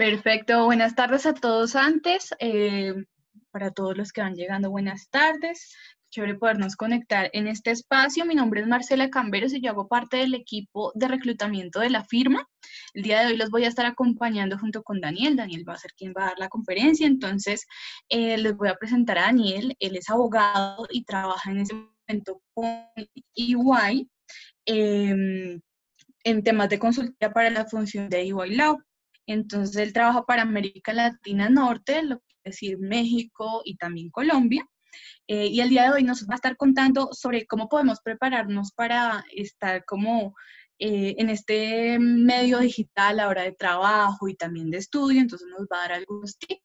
Perfecto, buenas tardes a todos antes. Eh, para todos los que van llegando, buenas tardes. Chévere podernos conectar en este espacio. Mi nombre es Marcela Camberos y yo hago parte del equipo de reclutamiento de la firma. El día de hoy los voy a estar acompañando junto con Daniel. Daniel va a ser quien va a dar la conferencia. Entonces, eh, les voy a presentar a Daniel. Él es abogado y trabaja en este momento con EY em, en temas de consulta para la función de EY Law. Entonces, él trabaja para América Latina Norte, lo que es decir México y también Colombia. Eh, y el día de hoy nos va a estar contando sobre cómo podemos prepararnos para estar como eh, en este medio digital a la hora de trabajo y también de estudio. Entonces, nos va a dar algunos tips.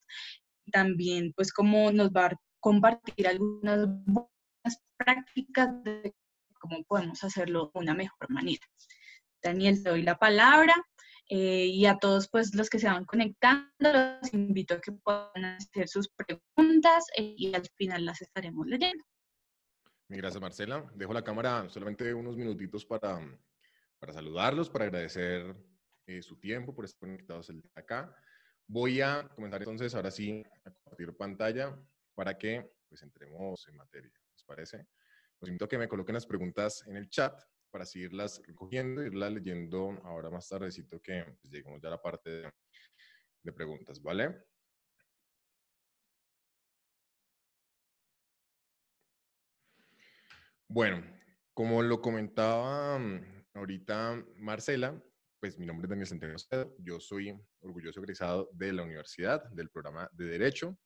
También, pues, cómo nos va a compartir algunas buenas prácticas de cómo podemos hacerlo de una mejor manera. Daniel, te doy la palabra. Eh, y a todos pues los que se van conectando, los invito a que puedan hacer sus preguntas eh, y al final las estaremos leyendo. Gracias Marcela. Dejo la cámara solamente unos minutitos para, para saludarlos, para agradecer eh, su tiempo por estar conectados el acá. Voy a comenzar entonces ahora sí a compartir pantalla para que pues entremos en materia. ¿Les parece? Los invito a que me coloquen las preguntas en el chat para seguirlas recogiendo, irlas leyendo ahora más tardecito que pues, lleguemos ya a la parte de, de preguntas, ¿vale? Bueno, como lo comentaba mm, ahorita Marcela, pues mi nombre es Daniel Centeno, yo soy orgulloso egresado de la universidad, del programa de Derecho.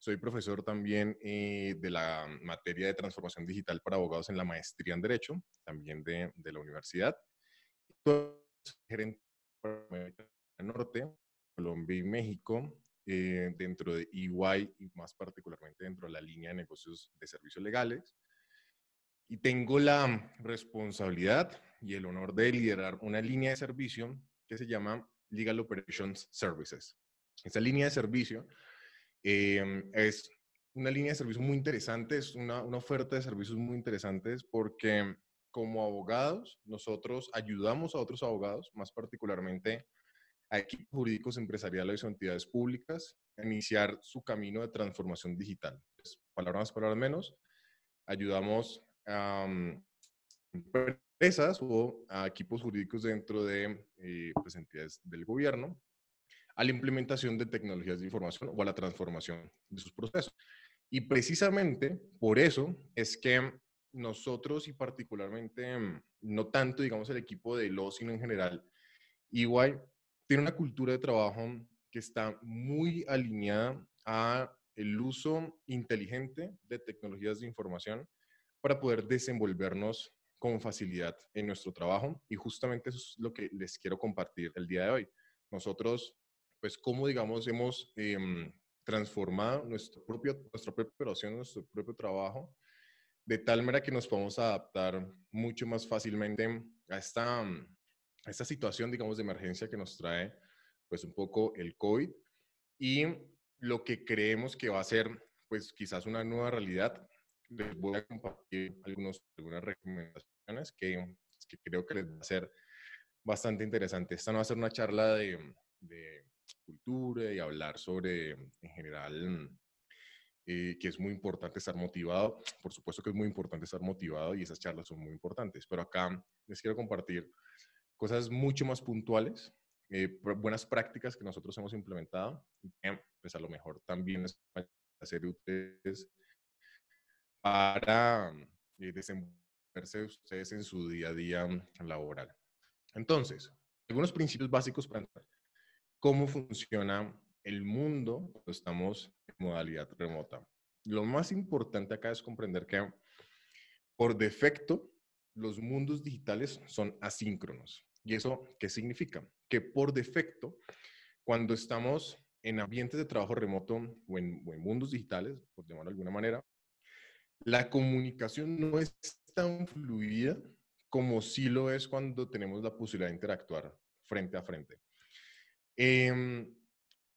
Soy profesor también eh, de la materia de transformación digital para abogados en la maestría en Derecho, también de, de la universidad. Soy gerente Norte, Colombia y México, eh, dentro de EY y más particularmente dentro de la línea de negocios de servicios legales. Y tengo la responsabilidad y el honor de liderar una línea de servicio que se llama Legal Operations Services. Esa línea de servicio Em, es una línea de servicios muy interesante, es una, una oferta de servicios muy interesantes porque como abogados nosotros ayudamos a otros abogados, más particularmente a equipos jurídicos empresariales o entidades públicas a iniciar su camino de transformación digital. palabras más, palabras menos, ayudamos a mm, empresas o a equipos jurídicos dentro de eh, pues, entidades del gobierno a la implementación de tecnologías de información o a la transformación de sus procesos. Y precisamente por eso es que nosotros y particularmente, no tanto, digamos, el equipo de LO, sino en general, EY tiene una cultura de trabajo que está muy alineada a el uso inteligente de tecnologías de información para poder desenvolvernos con facilidad en nuestro trabajo y justamente eso es lo que les quiero compartir el día de hoy. Nosotros pues cómo, digamos, hemos em, transformado nuestro propio, nuestra propia operación, nuestro propio trabajo, de tal manera que nos podamos adaptar mucho más fácilmente a esta, a esta situación, digamos, de emergencia que nos trae, pues, un poco el COVID y lo que creemos que va a ser, pues, quizás una nueva realidad. Les voy a compartir algunos, algunas recomendaciones que, que creo que les va a ser bastante interesante. Esta no va a ser una charla de, de cultura y hablar sobre, en general, eh, que es muy importante estar motivado. Por supuesto que es muy importante estar motivado y esas charlas son muy importantes, pero acá les quiero compartir cosas mucho más puntuales, eh, buenas prácticas que nosotros hemos implementado, pues a lo mejor también a ser útiles para eh, desenvolverse ustedes en su día a día laboral. Entonces, algunos principios básicos para entrar cómo funciona el mundo cuando estamos en modalidad remota. Lo más importante acá es comprender que por defecto los mundos digitales son asíncronos. ¿Y eso qué significa? Que por defecto, cuando estamos en ambientes de trabajo remoto o en, mundos digitales, por llamarlo de alguna manera, la comunicación no es tan fluida como sí lo es cuando tenemos la posibilidad de interactuar frente a frente. Eh,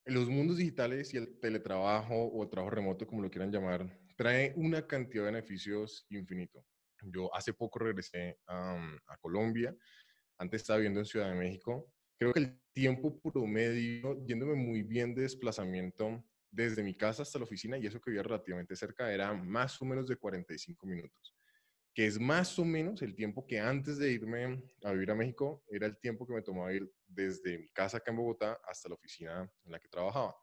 los mundos digitales y el teletrabajo o el trabajo remoto, como lo quieran llamar, trae una cantidad de beneficios infinito. Yo hace poco regresé a, Colombia, antes estaba viviendo en Ciudad de México, creo que el tiempo promedio, yéndome muy bien de desplazamiento desde mi casa hasta la oficina, y eso que vivía relativamente cerca, era más o menos de 45 minutos, que es más o menos el tiempo que antes de irme a vivir a México, era el tiempo que me tomaba ir desde mi casa acá en Bogotá hasta la oficina en la que trabajaba.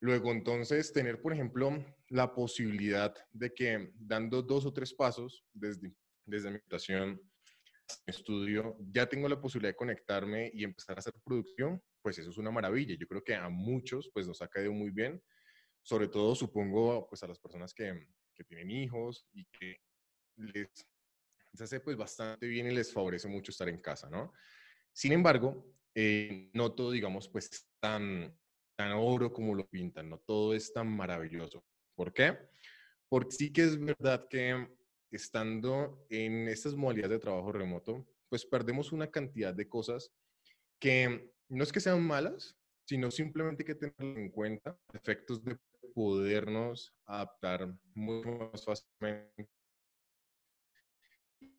Luego, entonces, tener, por ejemplo, la posibilidad de que dando dos o tres pasos desde, desde mi habitación estudio, ya tengo la posibilidad de conectarme y empezar a hacer producción, pues eso es una maravilla. Yo creo que a muchos pues nos ha caído muy bien, sobre todo supongo pues a las personas que, que tienen hijos y que les, hace pues bastante bien y les favorece mucho estar en casa, ¿no? Sin embargo, eh, no todo, digamos, pues tan, tan oro como lo pintan, no todo es tan maravilloso. ¿Por qué? Porque sí que es verdad que estando en estas modalidades de trabajo remoto, pues perdemos una cantidad de cosas que no es que sean malas, sino simplemente hay que tener en cuenta efectos de podernos adaptar mucho más fácilmente.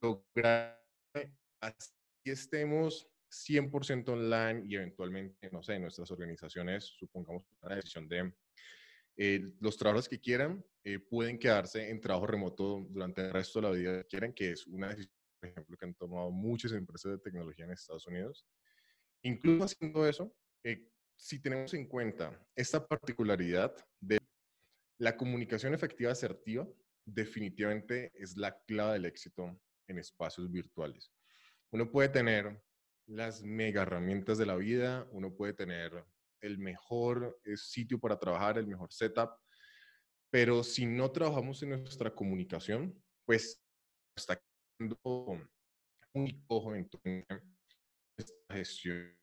Lograr así estemos 100% online y eventualmente, no sé, nuestras organizaciones, supongamos una decisión de eh, los trabajos que quieran eh, pueden quedarse en trabajo remoto durante el resto de la vida que quieran, que es una decisión, por ejemplo, que han tomado muchas empresas de tecnología en Estados Unidos. Incluso haciendo eso, eh, si tenemos en cuenta esta particularidad de la comunicación efectiva asertiva, definitivamente es la clave del éxito en espacios virtuales. Uno puede tener las mega herramientas de la vida, uno puede tener el mejor eh, sitio para trabajar, el mejor setup, pero si no trabajamos en nuestra comunicación, pues está quedando un ojo en esta gestión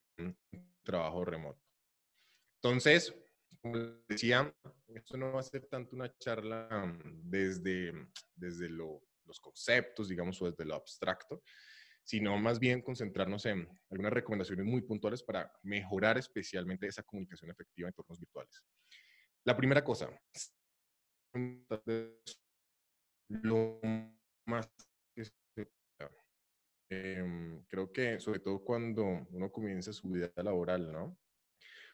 trabajo remoto. Entonces, como decía, esto no va a ser tanto una charla mm, desde, desde los conceptos, digamos, o desde lo abstracto, sino más bien concentrarnos en algunas recomendaciones muy puntuales para mejorar especialmente esa comunicación efectiva en entornos virtuales. La primera cosa, lo más eh, creo que sobre todo cuando uno comienza su vida laboral, ¿no?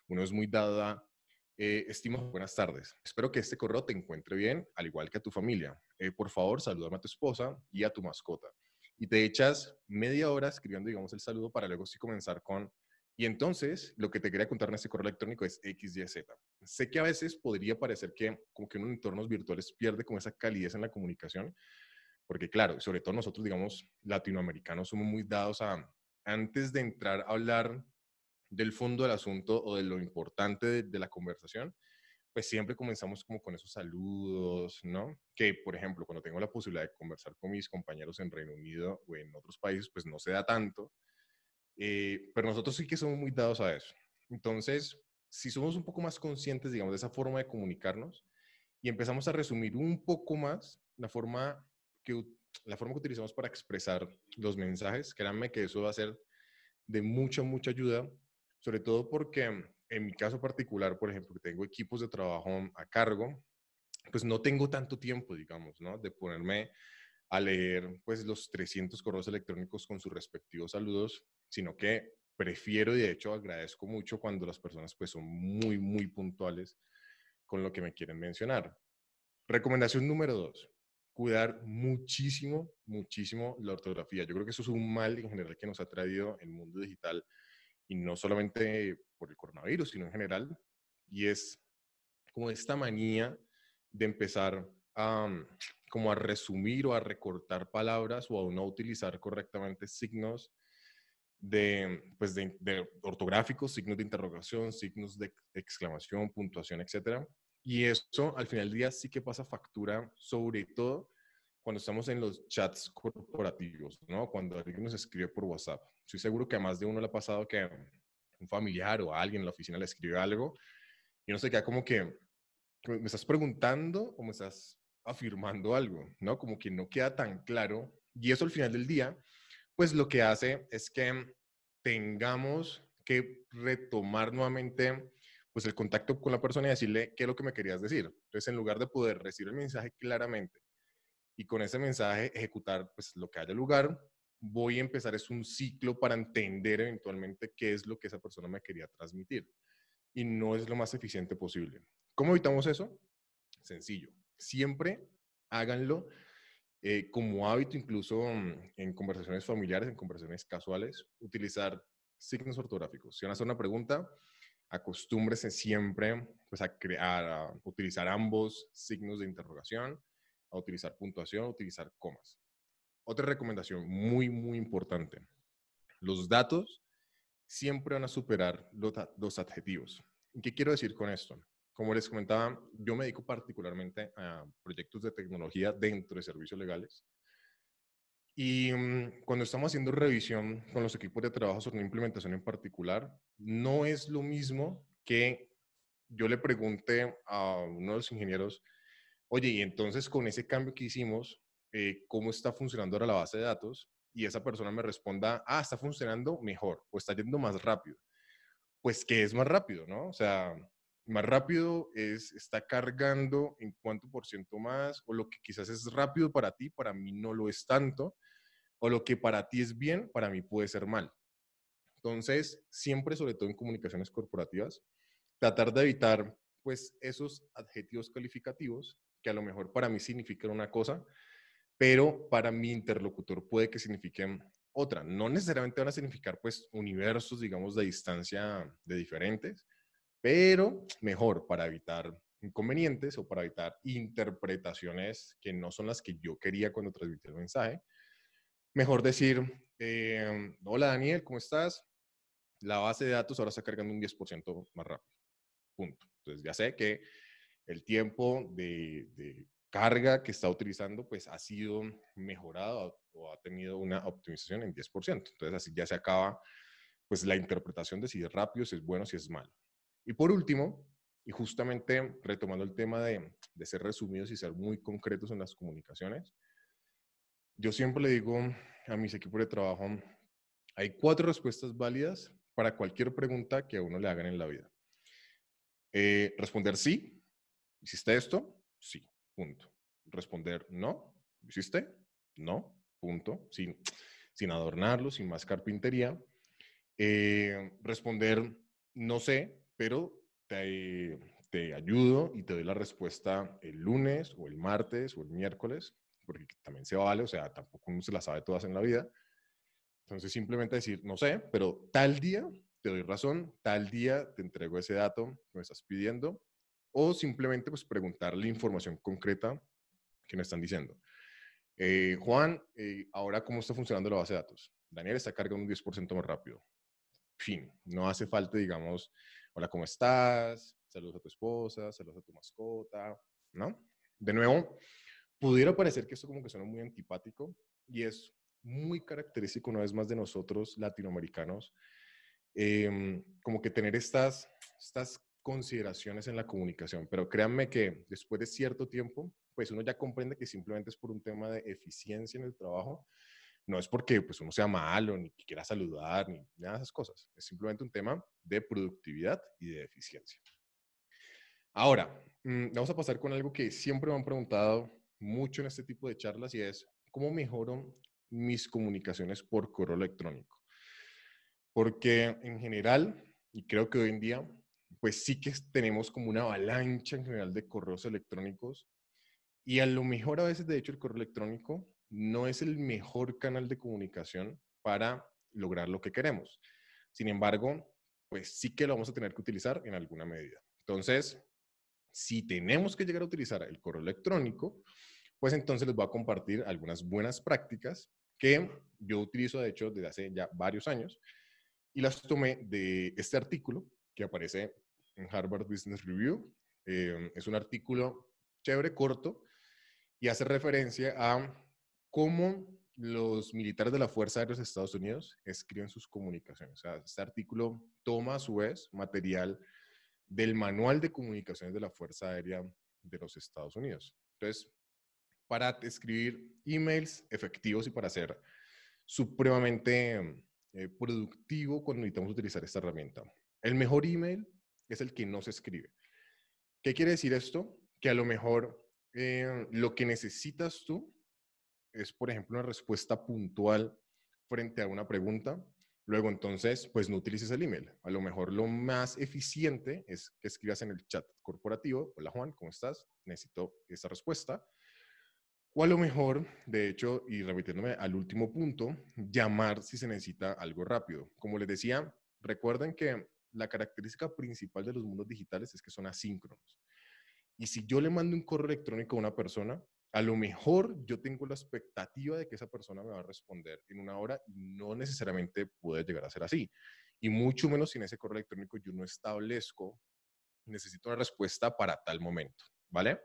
Uno es muy dado a, eh, estimo, buenas tardes. Espero que este correo te encuentre bien, al igual que a tu familia. Eh, por favor, salúdame a tu esposa y a tu mascota y te echas media hora escribiendo, digamos, el saludo para luego sí comenzar con, y entonces lo que te quería contar en este correo electrónico es XYZ. Sé que a veces podría parecer que como que en entornos virtuales pierde como esa calidez en la comunicación, porque claro, sobre todo nosotros, digamos, latinoamericanos somos muy dados a, antes de entrar a hablar del fondo del asunto o de lo importante de, de la conversación, pues siempre comenzamos como con esos saludos, ¿no? Que, por ejemplo, cuando tengo la posibilidad de conversar con mis compañeros en Reino Unido o en otros países, pues no se da tanto. Eh, pero nosotros sí que somos muy dados a eso. Entonces, si somos un poco más conscientes, digamos, de esa forma de comunicarnos y empezamos a resumir un poco más la forma que, la forma que utilizamos para expresar los mensajes, créanme que eso va a ser de mucha, mucha ayuda, sobre todo porque en mi caso particular, por ejemplo, que tengo equipos de trabajo a cargo, pues no tengo tanto tiempo, digamos, ¿no? De ponerme a leer pues los 300 correos electrónicos con sus respectivos saludos, sino que prefiero y de hecho agradezco mucho cuando las personas pues son muy, muy puntuales con lo que me quieren mencionar. Recomendación número dos, cuidar muchísimo, muchísimo la ortografía. Yo creo que eso es un mal en general que nos ha traído el mundo digital y no solamente por el coronavirus, sino en general, y es como esta manía de empezar a, mm, como a resumir o a recortar palabras o a no utilizar correctamente signos de, pues de, de, ortográficos, signos de interrogación, signos de exclamación, puntuación, etc. Y eso al final del día sí que pasa factura, sobre todo cuando estamos en los chats corporativos, ¿no? Cuando alguien nos escribe por WhatsApp. Estoy seguro que a más de uno le ha pasado que un familiar o alguien en la oficina le escribe algo y no se queda como que, ¿me estás preguntando o me estás afirmando algo? ¿No? Como que no queda tan claro. Y eso al final del día, pues lo que hace es que tengamos que retomar nuevamente pues el contacto con la persona y decirle qué es lo que me querías decir. Entonces, en lugar de poder recibir el mensaje claramente y con ese mensaje ejecutar pues, lo que haya lugar, voy a empezar es un ciclo para entender eventualmente qué es lo que esa persona me quería transmitir. Y no es lo más eficiente posible. ¿Cómo evitamos eso? Sencillo. Siempre háganlo eh, como hábito, incluso mm, en conversaciones familiares, en conversaciones casuales, utilizar signos ortográficos. Si van a hacer una pregunta, acostúmbrese siempre pues, a, crear, a utilizar ambos signos de interrogación, a utilizar puntuación, a utilizar comas. Otra recomendación muy, muy importante. Los datos siempre van a superar los, adjetivos. ¿Qué quiero decir con esto? Como les comentaba, yo me dedico particularmente a proyectos de tecnología dentro de servicios legales. Y mm, cuando estamos haciendo revisión con los equipos de trabajo sobre una implementación en particular, no es lo mismo que yo le pregunte a uno de los ingenieros, oye, y entonces con ese cambio que hicimos, eh, cómo está funcionando ahora la base de datos y esa persona me responda, ah, está funcionando mejor o está yendo más rápido. Pues, ¿qué es más rápido, no? O sea, más rápido es, está cargando en cuánto por ciento más, o lo que quizás es rápido para ti, para mí no lo es tanto, o lo que para ti es bien, para mí puede ser mal. Entonces, siempre, sobre todo en comunicaciones corporativas, tratar de evitar, pues, esos adjetivos calificativos que a lo mejor para mí significan una cosa, pero para mi interlocutor puede que signifiquen otra. No necesariamente van a significar pues universos, digamos, de distancia de diferentes, pero mejor para evitar inconvenientes o para evitar interpretaciones que no son las que yo quería cuando transmití el mensaje. Mejor decir, eh, hola Daniel, ¿cómo estás? La base de datos ahora está cargando un 10% más rápido. Punto. Entonces ya sé que el tiempo de, de carga que está utilizando pues ha sido mejorada o ha tenido una optimización en 10%. Entonces así ya se acaba pues la interpretación de si es rápido, si es bueno, si es malo. Y por último, y justamente retomando el tema de, de ser resumidos y ser muy concretos en las comunicaciones, yo siempre le digo a mis equipos de trabajo, hay cuatro respuestas válidas para cualquier pregunta que a uno le hagan en la vida. Eh, responder sí, ¿hiciste esto? Sí. Punto. Responder no. ¿Hiciste? No. Punto. Sin, sin adornarlo, sin más carpintería. Eh, responder no sé, pero te, te ayudo y te doy la respuesta el lunes o el martes o el miércoles, porque también se vale, o sea, tampoco uno se la sabe todas en la vida. Entonces simplemente decir, no sé, pero tal día te doy razón, tal día te entrego ese dato que me estás pidiendo o simplemente pues preguntarle información concreta que me están diciendo. Eh, Juan, eh, ahora cómo está funcionando la base de datos. Daniel está cargando un 10% más rápido. Fin, no hace falta, digamos, hola, ¿cómo estás? Saludos a tu esposa, saludos a tu mascota, ¿no? De nuevo, pudiera parecer que esto como que suena muy antipático y es muy característico una vez más de nosotros latinoamericanos, em, como que tener estas, estas consideraciones en la comunicación, pero créanme que después de cierto tiempo, pues uno ya comprende que simplemente es por un tema de eficiencia en el trabajo, no es porque pues uno sea malo, ni que quiera saludar, ni nada de esas cosas, es simplemente un tema de productividad y de eficiencia. Ahora, mm, vamos a pasar con algo que siempre me han preguntado mucho en este tipo de charlas y es, ¿cómo mejoro mis comunicaciones por correo electrónico? Porque en general, y creo que hoy en día pues sí que tenemos como una avalancha en general de correos electrónicos y a lo mejor a veces, de hecho, el correo electrónico no es el mejor canal de comunicación para lograr lo que queremos. Sin embargo, pues sí que lo vamos a tener que utilizar en alguna medida. Entonces, si tenemos que llegar a utilizar el correo electrónico, pues entonces les voy a compartir algunas buenas prácticas que yo utilizo, de hecho, desde hace ya varios años y las tomé de este artículo que aparece en Harvard Business Review. Eh, es un artículo chévere, corto, y hace referencia a cómo los militares de la Fuerza Aérea de los Estados Unidos escriben sus comunicaciones. O sea, este artículo toma a su vez material del Manual de Comunicaciones de la Fuerza Aérea de los Estados Unidos. Entonces, para escribir emails efectivos y para ser supremamente eh, productivo cuando necesitamos utilizar esta herramienta. El mejor email es el que no se escribe. ¿Qué quiere decir esto? Que a lo mejor eh, lo que necesitas tú es, por ejemplo, una respuesta puntual frente a una pregunta, luego entonces, pues no utilices el email. A lo mejor lo más eficiente es que escribas en el chat corporativo, hola Juan, ¿cómo estás? Necesito esa respuesta. O a lo mejor, de hecho, y remitiéndome al último punto, llamar si se necesita algo rápido. Como les decía, recuerden que la característica principal de los mundos digitales es que son asíncronos. Y si yo le mando un correo electrónico a una persona, a lo mejor yo tengo la expectativa de que esa persona me va a responder en una hora y no necesariamente puede llegar a ser así. Y mucho menos si en ese correo electrónico yo no establezco, necesito una respuesta para tal momento, ¿vale?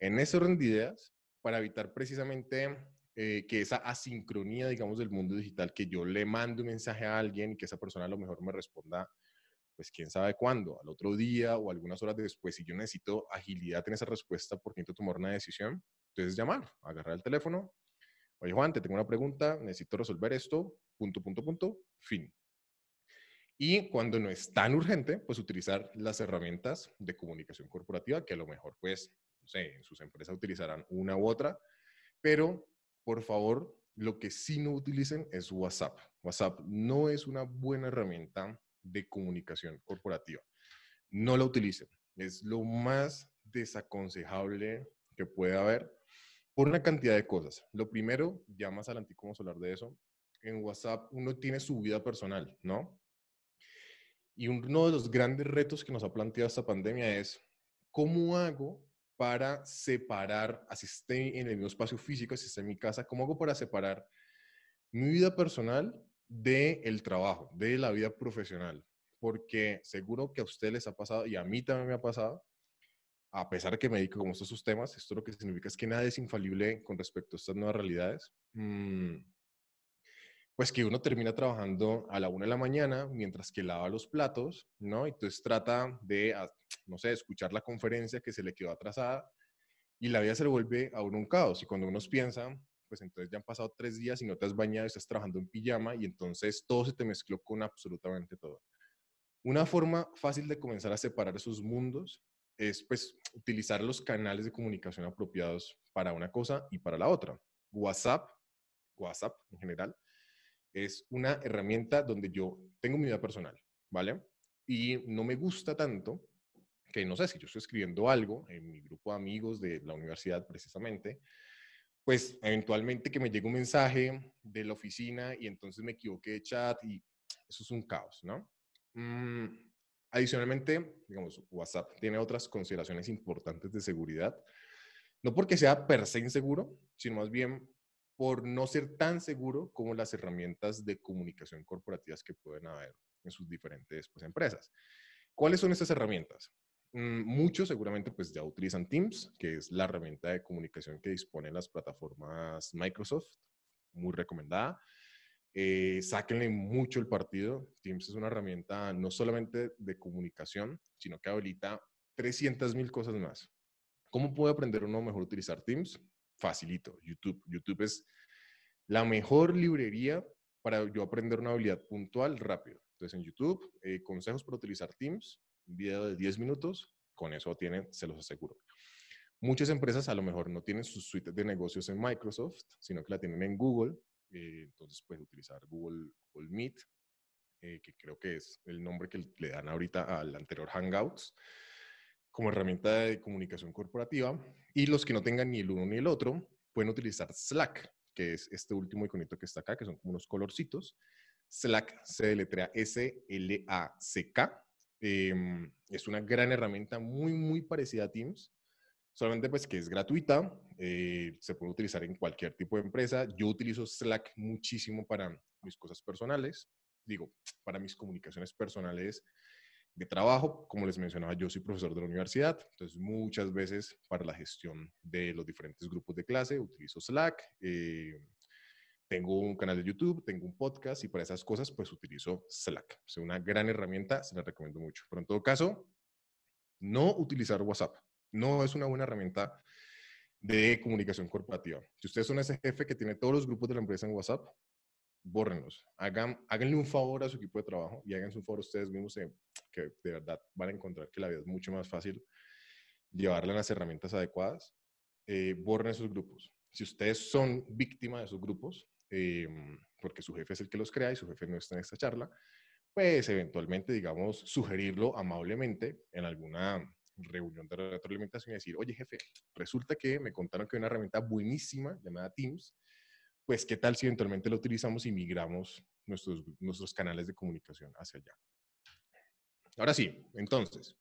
En ese orden de ideas, para evitar precisamente eh, que esa asincronía, digamos, del mundo digital, que yo le mando un mensaje a alguien y que esa persona a lo mejor me responda, pues quién sabe cuándo, al otro día o algunas horas después, si yo necesito agilidad en esa respuesta porque necesito tomar una decisión, entonces llamar, agarrar el teléfono, oye Juan, te tengo una pregunta, necesito resolver esto, punto, punto, punto, fin. Y cuando no es tan urgente, pues utilizar las herramientas de comunicación corporativa, que a lo mejor, pues, no sé, en sus empresas utilizarán una u otra, pero por favor, lo que sí no utilicen es WhatsApp. WhatsApp no es una buena herramienta de comunicación corporativa. No la utilicen. Es lo más desaconsejable que puede haber por una cantidad de cosas. Lo primero, ya más adelante vamos hablar de eso, en WhatsApp uno tiene su vida personal, ¿no? Y uno de los grandes retos que nos ha planteado esta pandemia es, ¿cómo hago para separar, así esté en el mismo espacio físico, así esté en mi casa, cómo hago para separar mi vida personal del el trabajo, de la vida profesional? Porque seguro que a ustedes les ha pasado y a mí también me ha pasado, a pesar de que me dedico como estos temas, esto lo que significa es que nada es infalible con respecto a estas nuevas realidades. Mm, pues que uno termina trabajando a la una de la mañana mientras que lava los platos, ¿no? Entonces trata de, ah, no sé, escuchar la conferencia que se le quedó atrasada y la vida se le vuelve a uno un caos. Y cuando uno piensa, pues entonces ya han pasado tres días y no te has bañado, estás trabajando en pijama y entonces todo se te mezcló con absolutamente todo. Una forma fácil de comenzar a separar esos mundos es pues utilizar los canales de comunicación apropiados para una cosa y para la otra. WhatsApp, WhatsApp en general, es una herramienta donde yo tengo mi vida personal, ¿vale? Y no me gusta tanto que, no sé, si yo estoy escribiendo algo en mi grupo de amigos de la universidad precisamente, pues eventualmente que me llegue un mensaje de la oficina y entonces me equivoqué de chat y eso es un caos, ¿no? Mm, Adicionalmente, digamos, WhatsApp tiene otras consideraciones importantes de seguridad, no porque sea per se inseguro, sino más bien por no ser tan seguro como las herramientas de comunicación corporativas que pueden haber en sus diferentes pues, empresas. ¿Cuáles son estas herramientas? Mm, muchos seguramente pues ya utilizan Teams, que es la herramienta de comunicación que disponen las plataformas Microsoft, muy recomendada. Eh, sáquenle mucho el partido. Teams es una herramienta no solamente de comunicación, sino que habilita 300 mil cosas más. ¿Cómo puedo aprender uno mejor utilizar Teams? Facilito, YouTube. YouTube es la mejor librería para yo aprender una habilidad puntual rápido. Entonces en YouTube, eh, consejos para utilizar Teams, video de 10 minutos, con eso tienen, se los aseguro. Muchas empresas a lo mejor no tienen sus suites de negocios en Microsoft, sino que la tienen en Google eh, entonces puedes utilizar Google, Meet, eh, que creo que es el nombre que le dan ahorita al anterior Hangouts, como herramienta de comunicación corporativa. Y los que no tengan ni el uno ni el otro, pueden utilizar Slack, que es este último iconito que está acá, que son como unos colorcitos. Slack se deletrea S-L-A-C-K. Em, es una gran herramienta muy, muy parecida a Teams, solamente pues que es gratuita, eh, se puede utilizar en cualquier tipo de empresa. Yo utilizo Slack muchísimo para mis cosas personales, digo, para mis comunicaciones personales de trabajo. Como les mencionaba, yo soy profesor de la universidad, entonces muchas veces para la gestión de los diferentes grupos de clase utilizo Slack. Eh, tengo un canal de YouTube, tengo un podcast y para esas cosas pues utilizo Slack. Es una gran herramienta, se la recomiendo mucho. Pero en todo caso, no utilizar WhatsApp. No es una buena herramienta de comunicación corporativa. Si ustedes son ese jefe que tiene todos los grupos de la empresa en WhatsApp, bórrenlos. Hagan, háganle un favor a su equipo de trabajo y háganse un favor a ustedes mismos que de verdad van a encontrar que la vida es mucho más fácil llevarle las herramientas adecuadas. Eh, borren esos grupos. Si ustedes son víctima de esos grupos, eh, porque su jefe es el que los crea y su jefe no está en esta charla, pues eventualmente, digamos, sugerirlo amablemente en alguna reunión de retroalimentación y decir, oye jefe, resulta que me contaron que hay una herramienta buenísima llamada Teams, pues qué tal si eventualmente lo utilizamos y migramos nuestros, nuestros canales de comunicación hacia allá. Ahora sí, entonces,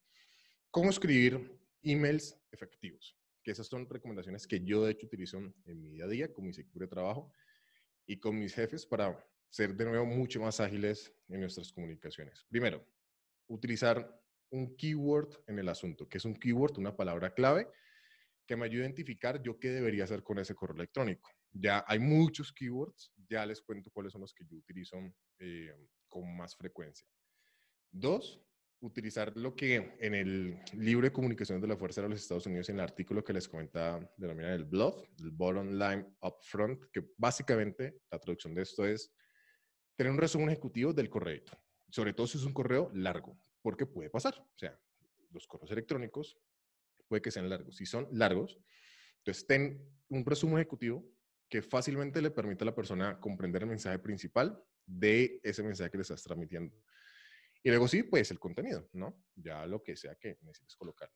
¿cómo escribir emails efectivos? Que esas son recomendaciones que yo de hecho utilizo en mi día a día con mi equipo de trabajo y con mis jefes para ser de nuevo mucho más ágiles en nuestras comunicaciones. Primero, utilizar un keyword en el asunto, que es un keyword, una palabra clave que me ayude a identificar yo qué debería hacer con ese correo electrónico. Ya hay muchos keywords, ya les cuento cuáles son los que yo utilizo eh, con más frecuencia. Dos, utilizar lo que en el libro de comunicaciones de la Fuerza de los Estados Unidos, en el artículo que les comentaba, denomina el BLUF, el Bottom Line Upfront, que básicamente la traducción de esto es tener un resumen ejecutivo del correo, sobre todo si es un correo largo, porque puede pasar. O sea, los correos electrónicos puede que sean largos. Si son largos, entonces ten un resumen ejecutivo que fácilmente le permita a la persona comprender el mensaje principal de ese mensaje que le estás transmitiendo. Y luego sí, pues el contenido, ¿no? Ya lo que sea que necesites colocarle.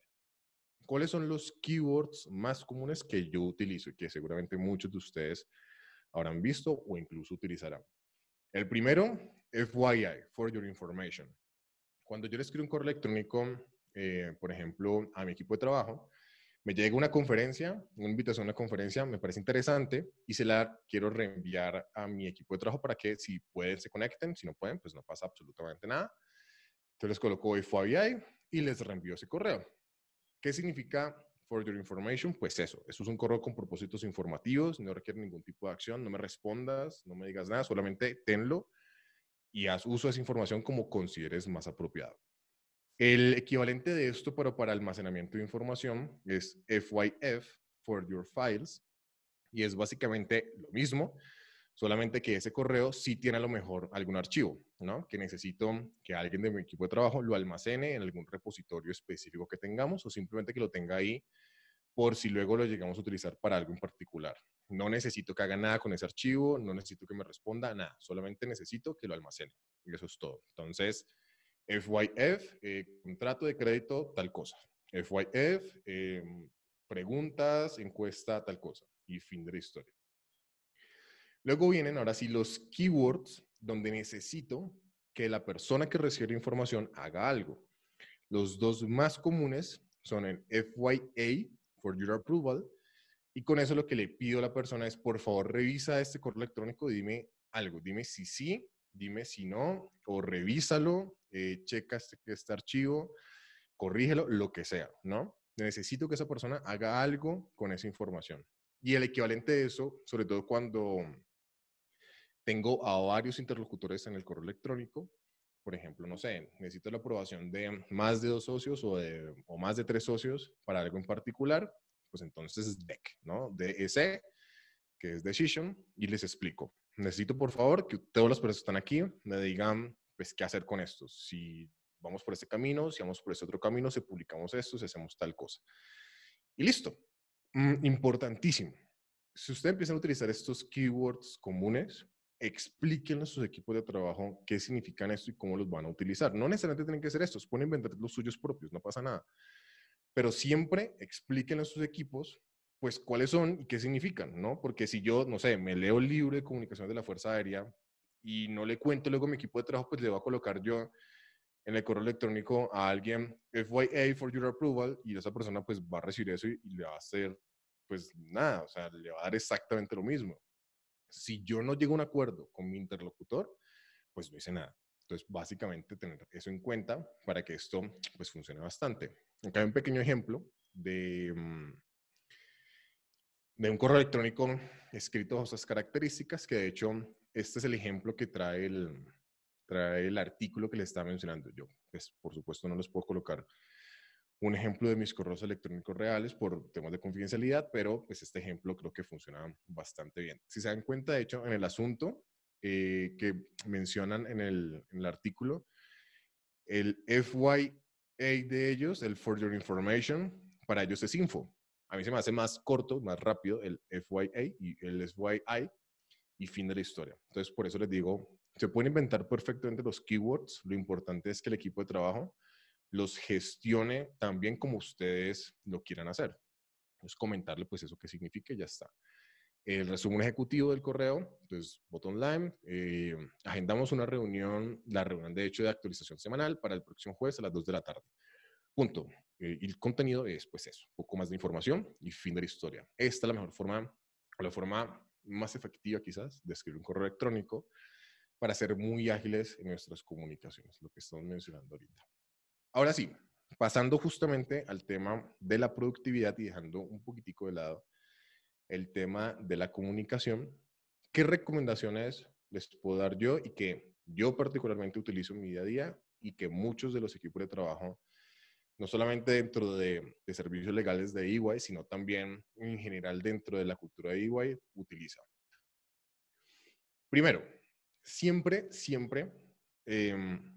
¿Cuáles son los keywords más comunes que yo utilizo y que seguramente muchos de ustedes habrán visto o incluso utilizarán? El primero, FYI, for your information. Cuando yo le escribo un correo electrónico, eh, por ejemplo, a mi equipo de trabajo, me llega una conferencia, una invitación a una conferencia, me parece interesante y se la quiero reenviar a mi equipo de trabajo para que si pueden se conecten, si no pueden, pues no pasa absolutamente nada. Entonces les coloco FYI y les reenvío ese correo. ¿Qué significa for your information? Pues eso, eso es un correo con propósitos informativos, no requiere ningún tipo de acción, no me respondas, no me digas nada, solamente tenlo y haz uso de esa información como consideres más apropiado. El equivalente de esto, pero para almacenamiento de información, es FYF, for your files, y es básicamente lo mismo, solamente que ese correo sí tiene a lo mejor algún archivo, ¿no? Que necesito que alguien de mi equipo de trabajo lo almacene en algún repositorio específico que tengamos o simplemente que lo tenga ahí por si luego lo llegamos a utilizar para algo en particular. No necesito que haga nada con ese archivo, no necesito que me responda nada, solamente necesito que lo almacene. Y eso es todo. Entonces, FYF, eh, contrato de crédito, tal cosa. FYF, em, preguntas, encuesta, tal cosa. Y fin de la historia. Luego vienen ahora sí los keywords donde necesito que la persona que recibe información haga algo. Los dos más comunes son el FYA, for your approval, y con eso lo que le pido a la persona es, por favor, revisa este correo electrónico dime algo. Dime si sí, dime si no, o revísalo, eh, checa este, este archivo, corrígelo, lo que sea, ¿no? Necesito que esa persona haga algo con esa información. Y el equivalente de eso, sobre todo cuando tengo a varios interlocutores en el correo electrónico. Por ejemplo, no sé, necesito la aprobación de más de dos socios o, de, o más de tres socios para algo en particular, pues entonces es DEC, ¿no? DEC, que es Decision, y les explico. Necesito, por favor, que todas las personas que están aquí me digan, pues, qué hacer con esto. Si vamos por este camino, si vamos por este otro camino, si publicamos esto, si hacemos tal cosa. Y listo. Mm, importantísimo. Si ustedes empiezan a utilizar estos keywords comunes, explíquenle a sus equipos de trabajo qué significan esto y cómo los van a utilizar. No necesariamente tienen que ser estos, pueden inventar los suyos propios, no pasa nada. Pero siempre explíquenle a sus equipos, pues, cuáles son y qué significan, ¿no? Porque si yo, no sé, me leo el libro de comunicación de la Fuerza Aérea y no le cuento luego a mi equipo de trabajo, pues le voy a colocar yo en el correo electrónico a alguien FYA for your approval y esa persona pues va a recibir eso y, y le va a hacer pues nada, o sea, le va a dar exactamente lo mismo. Si yo no llego a un acuerdo con mi interlocutor, pues no hice nada. Entonces, básicamente tener eso en cuenta para que esto pues funcione bastante. Acá hay un pequeño ejemplo de, mm, de un correo electrónico escrito bajo estas características, que de hecho este es el ejemplo que trae el, artículo que le estaba mencionando yo. Pues, por supuesto, no los puedo colocar un ejemplo de mis correos electrónicos reales por temas de confidencialidad, pero pues este ejemplo creo que funciona bastante bien. Si se dan cuenta, de hecho, en el asunto eh, que mencionan en el, en el, artículo, el FYA de ellos, el For Your Information, para ellos es info. A mí se me hace más corto, más rápido el FYA y el SYI, y fin de la historia. Entonces, por eso les digo, se pueden inventar perfectamente los keywords, lo importante es que el equipo de trabajo los gestione también como ustedes lo quieran hacer. Es comentarle pues eso que significa y ya está. El resumen ejecutivo del correo, entonces, botón line, eh, agendamos una reunión, la reunión de hecho de actualización semanal para el próximo jueves a las 2 de la tarde. Punto. Eh, y el contenido es pues eso, un poco más de información y fin de la historia. Esta es la mejor forma, la forma más efectiva quizás de escribir un correo electrónico para ser muy ágiles en nuestras comunicaciones, lo que estamos mencionando ahorita. Ahora sí, pasando justamente al tema de la productividad y dejando un poquitico de lado el tema de la comunicación, ¿qué recomendaciones les puedo dar yo y que yo particularmente utilizo en mi día a día y que muchos de los equipos de trabajo, no solamente dentro de, servicios legales de EY, sino también en general dentro de la cultura de EY, utilizan? Primero, siempre, siempre em,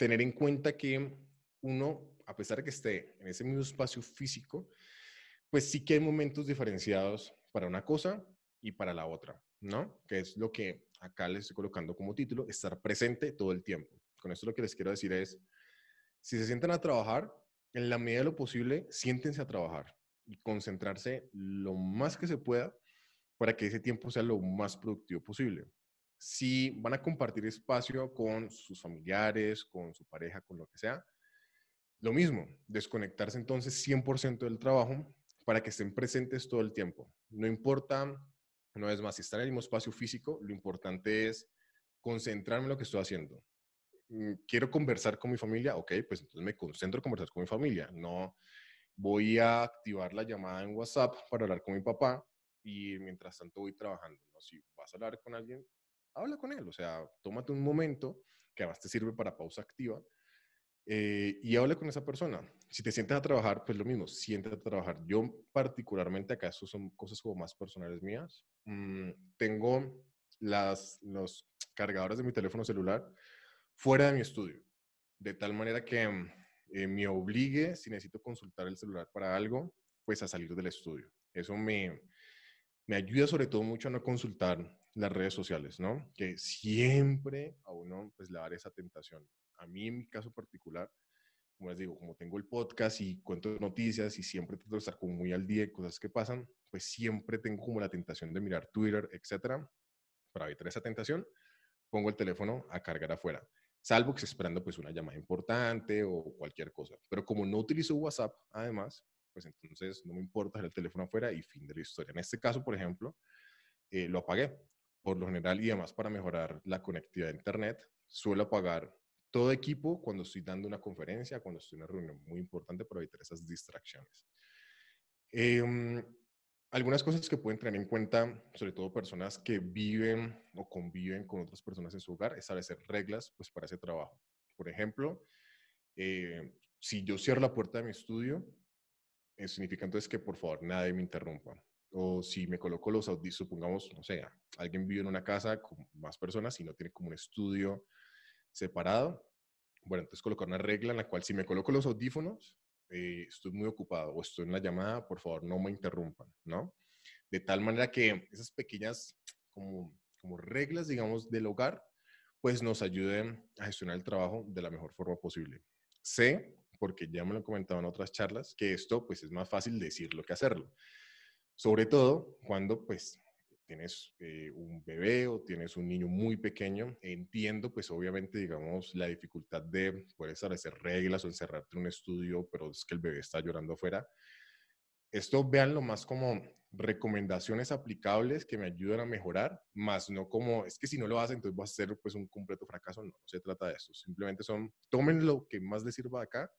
tener en cuenta que uno, a pesar de que esté en ese mismo espacio físico, pues sí que hay momentos diferenciados para una cosa y para la otra, ¿no? Que es lo que acá les estoy colocando como título, estar presente todo el tiempo. Con esto lo que les quiero decir es, si se sientan a trabajar, en la medida de lo posible, siéntense a trabajar y concentrarse lo más que se pueda para que ese tiempo sea lo más productivo posible si van a compartir espacio con sus familiares, con su pareja, con lo que sea, lo mismo, desconectarse entonces 100% del trabajo para que estén presentes todo el tiempo. No importa, no es más, si están en el mismo espacio físico, lo importante es concentrarme en lo que estoy haciendo. Mm, quiero conversar con mi familia, ok, pues entonces me concentro en conversar con mi familia. No voy a activar la llamada en WhatsApp para hablar con mi papá y mientras tanto voy trabajando. Si vas a hablar con alguien, habla con él, o sea, tómate un momento que además te sirve para pausa activa eh, y habla con esa persona. Si te sientes a trabajar, pues lo mismo, siéntate a trabajar. Yo particularmente, acá son cosas como más personales mías, mm, tengo las, los cargadores de mi teléfono celular fuera de mi estudio, de tal manera que eh, me obligue, si necesito consultar el celular para algo, pues a salir del estudio. Eso me, me ayuda sobre todo mucho a no consultar las redes sociales, ¿no? Que siempre a uno pues le va a dar esa tentación. A mí en mi caso particular, como les digo, como tengo el podcast y cuento noticias y siempre trato de estar como muy al día de cosas que pasan, pues siempre tengo como la tentación de mirar Twitter, etcétera. Para evitar esa tentación, pongo el teléfono a cargar afuera. Salvo que esperando pues una llamada importante o cualquier cosa. Pero como no utilizo WhatsApp, además, pues entonces no me importa dejar el teléfono afuera y fin de la historia. En este caso, por ejemplo, eh, lo apagué por lo general y además para mejorar la conectividad a Internet, suelo apagar todo equipo cuando estoy dando una conferencia, cuando estoy en una reunión muy importante para evitar esas distracciones. Em, algunas cosas que pueden tener en cuenta, sobre todo personas que viven o conviven con otras personas en su hogar, es establecer reglas pues, para ese trabajo. Por ejemplo, eh, si yo cierro la puerta de mi estudio, eh, significa entonces que por favor nadie me interrumpa o si me coloco los audífonos, supongamos, no sé, alguien vive en una casa con más personas y no tiene como un estudio separado, bueno, entonces colocar una regla en la cual si me coloco los audífonos, eh, estoy muy ocupado o estoy en la llamada, por favor no me interrumpan, ¿no? De tal manera que esas pequeñas como, como reglas, digamos, del hogar, pues nos ayuden a gestionar el trabajo de la mejor forma posible. Sé, porque ya me lo he comentado en otras charlas, que esto pues es más fácil decirlo que hacerlo. Sobre todo cuando pues tienes eh, un bebé o tienes un niño muy pequeño, entiendo pues obviamente digamos la dificultad de poder establecer reglas o encerrarte en un estudio, pero es que el bebé está llorando afuera. Esto véanlo más como recomendaciones aplicables que me ayudan a mejorar, más no como, es que si no lo hacen, entonces va a ser pues un completo fracaso. No, no se trata de eso. Simplemente son, tomen lo que más les sirva acá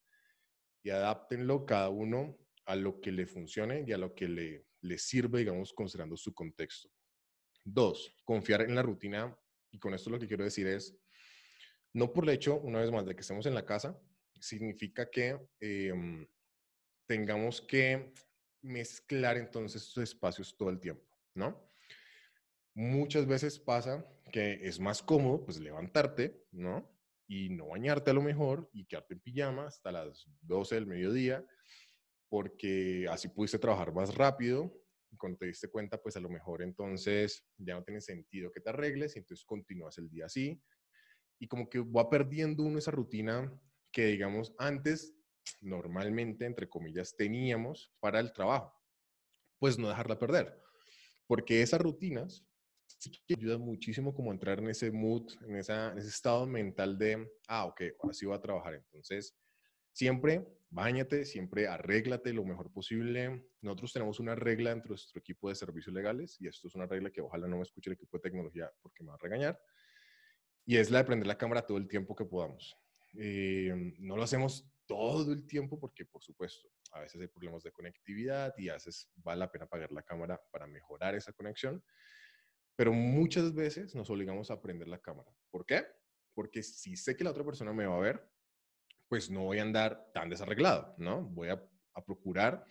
y adáptenlo cada uno a lo que le funcione y a lo que le le sirve, digamos, considerando su contexto. Dos, confiar en la rutina. Y con esto lo que quiero decir es, no por el hecho, una vez más, de que estemos en la casa, significa que em, tengamos que mezclar entonces estos espacios todo el tiempo, ¿no? Muchas veces pasa que es más cómodo, pues, levantarte, ¿no? Y no bañarte a lo mejor y quedarte en pijama hasta las 12 del mediodía porque así pudiste trabajar más rápido y cuando te diste cuenta, pues a lo mejor entonces ya no tiene sentido que te arregles y entonces continúas el día así. Y como que va perdiendo uno esa rutina que, digamos, antes normalmente, entre comillas, teníamos para el trabajo. Pues no dejarla perder. Porque esas rutinas sí que ayudan muchísimo como entrar en ese mood, en, esa, en ese estado mental de, ah, ok, ahora sí voy a trabajar. Entonces, siempre Báñate, siempre arréglate lo mejor posible. Nosotros tenemos una regla dentro de nuestro equipo de servicios legales y esto es una regla que ojalá no me escuche el equipo de tecnología porque me va a regañar. Y es la de prender la cámara todo el tiempo que podamos. Eh, no lo hacemos todo el tiempo porque, por supuesto, a veces hay problemas de conectividad y a veces vale la pena apagar la cámara para mejorar esa conexión. Pero muchas veces nos obligamos a prender la cámara. ¿Por qué? Porque si sé que la otra persona me va a ver, pues no voy a andar tan desarreglado, ¿no? Voy a, procurar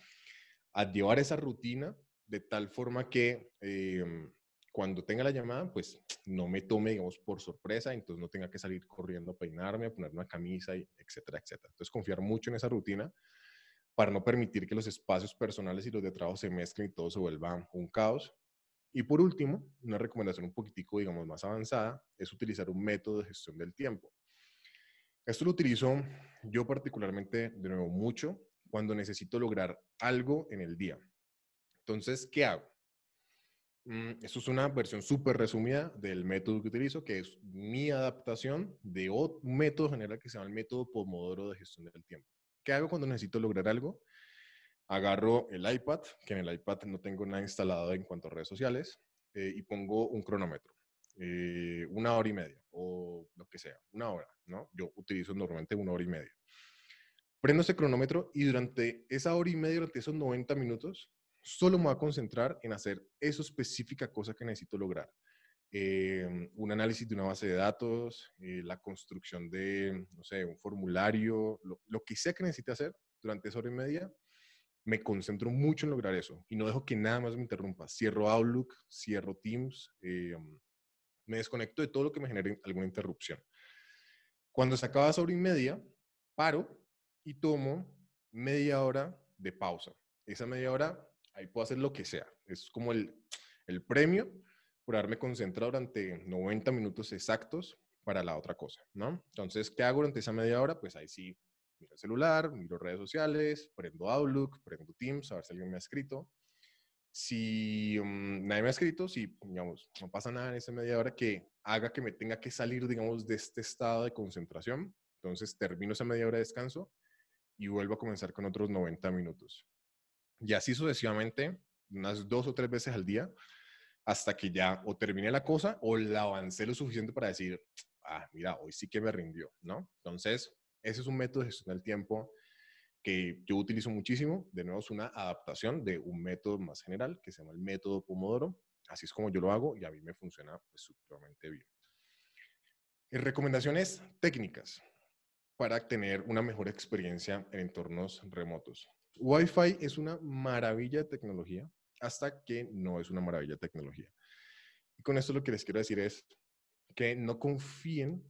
a llevar esa rutina de tal forma que em, cuando tenga la llamada, pues no me tome, digamos, por sorpresa, entonces no tenga que salir corriendo a peinarme, a poner una camisa, y etcétera, etcétera. Entonces confiar mucho en esa rutina para no permitir que los espacios personales y los de trabajo se mezclen y todo se vuelva un caos. Y por último, una recomendación un poquitico, digamos, más avanzada, es utilizar un método de gestión del tiempo. Esto lo utilizo yo particularmente, de nuevo, mucho cuando necesito lograr algo en el día. Entonces, ¿qué hago? Mm, esto es una versión súper resumida del método que utilizo, que es mi adaptación de un método general que se llama el método Pomodoro de gestión del tiempo. ¿Qué hago cuando necesito lograr algo? Agarro el iPad, que en el iPad no tengo nada instalado en cuanto a redes sociales, eh, y pongo un cronómetro. Eh, una hora y media o lo que sea, una hora, ¿no? Yo utilizo normalmente una hora y media. Prendo ese cronómetro y durante esa hora y media, durante esos 90 minutos, solo me voy a concentrar en hacer esa específica cosa que necesito lograr. Eh, un análisis de una base de datos, eh, la construcción de, no sé, un formulario, lo, lo, que sea que necesite hacer durante esa hora y media, me concentro mucho en lograr eso y no dejo que nada más me interrumpa. Cierro Outlook, cierro Teams, eh, me desconecto de todo lo que me genere alguna interrupción. Cuando se acaba esa y media, paro y tomo media hora de pausa. Esa media hora, ahí puedo hacer lo que sea. Es como el, el premio por haberme concentrado durante 90 minutos exactos para la otra cosa, ¿no? Entonces, ¿qué hago durante esa media hora? Pues ahí sí, miro el celular, miro redes sociales, prendo Outlook, prendo Teams, a ver si alguien me ha escrito, si mm, nadie me ha escrito, si, digamos, no pasa nada en esa media hora que haga que me tenga que salir, digamos, de este estado de concentración, entonces termino esa media hora de descanso y vuelvo a comenzar con otros 90 minutos. Y así sucesivamente, unas dos o tres veces al día, hasta que ya o termine la cosa o la avancé lo suficiente para decir, ah, mira, hoy sí que me rindió, ¿no? Entonces, ese es un método de gestión del tiempo que yo utilizo muchísimo. De nuevo, es una adaptación de un método más general que se llama el método Pomodoro. Así es como yo lo hago y a mí me funciona pues, supremamente bien. Eh, recomendaciones técnicas para tener una mejor experiencia en entornos remotos. Wi-Fi es una maravilla de tecnología hasta que no es una maravilla de tecnología. Y con esto lo que les quiero decir es que no confíen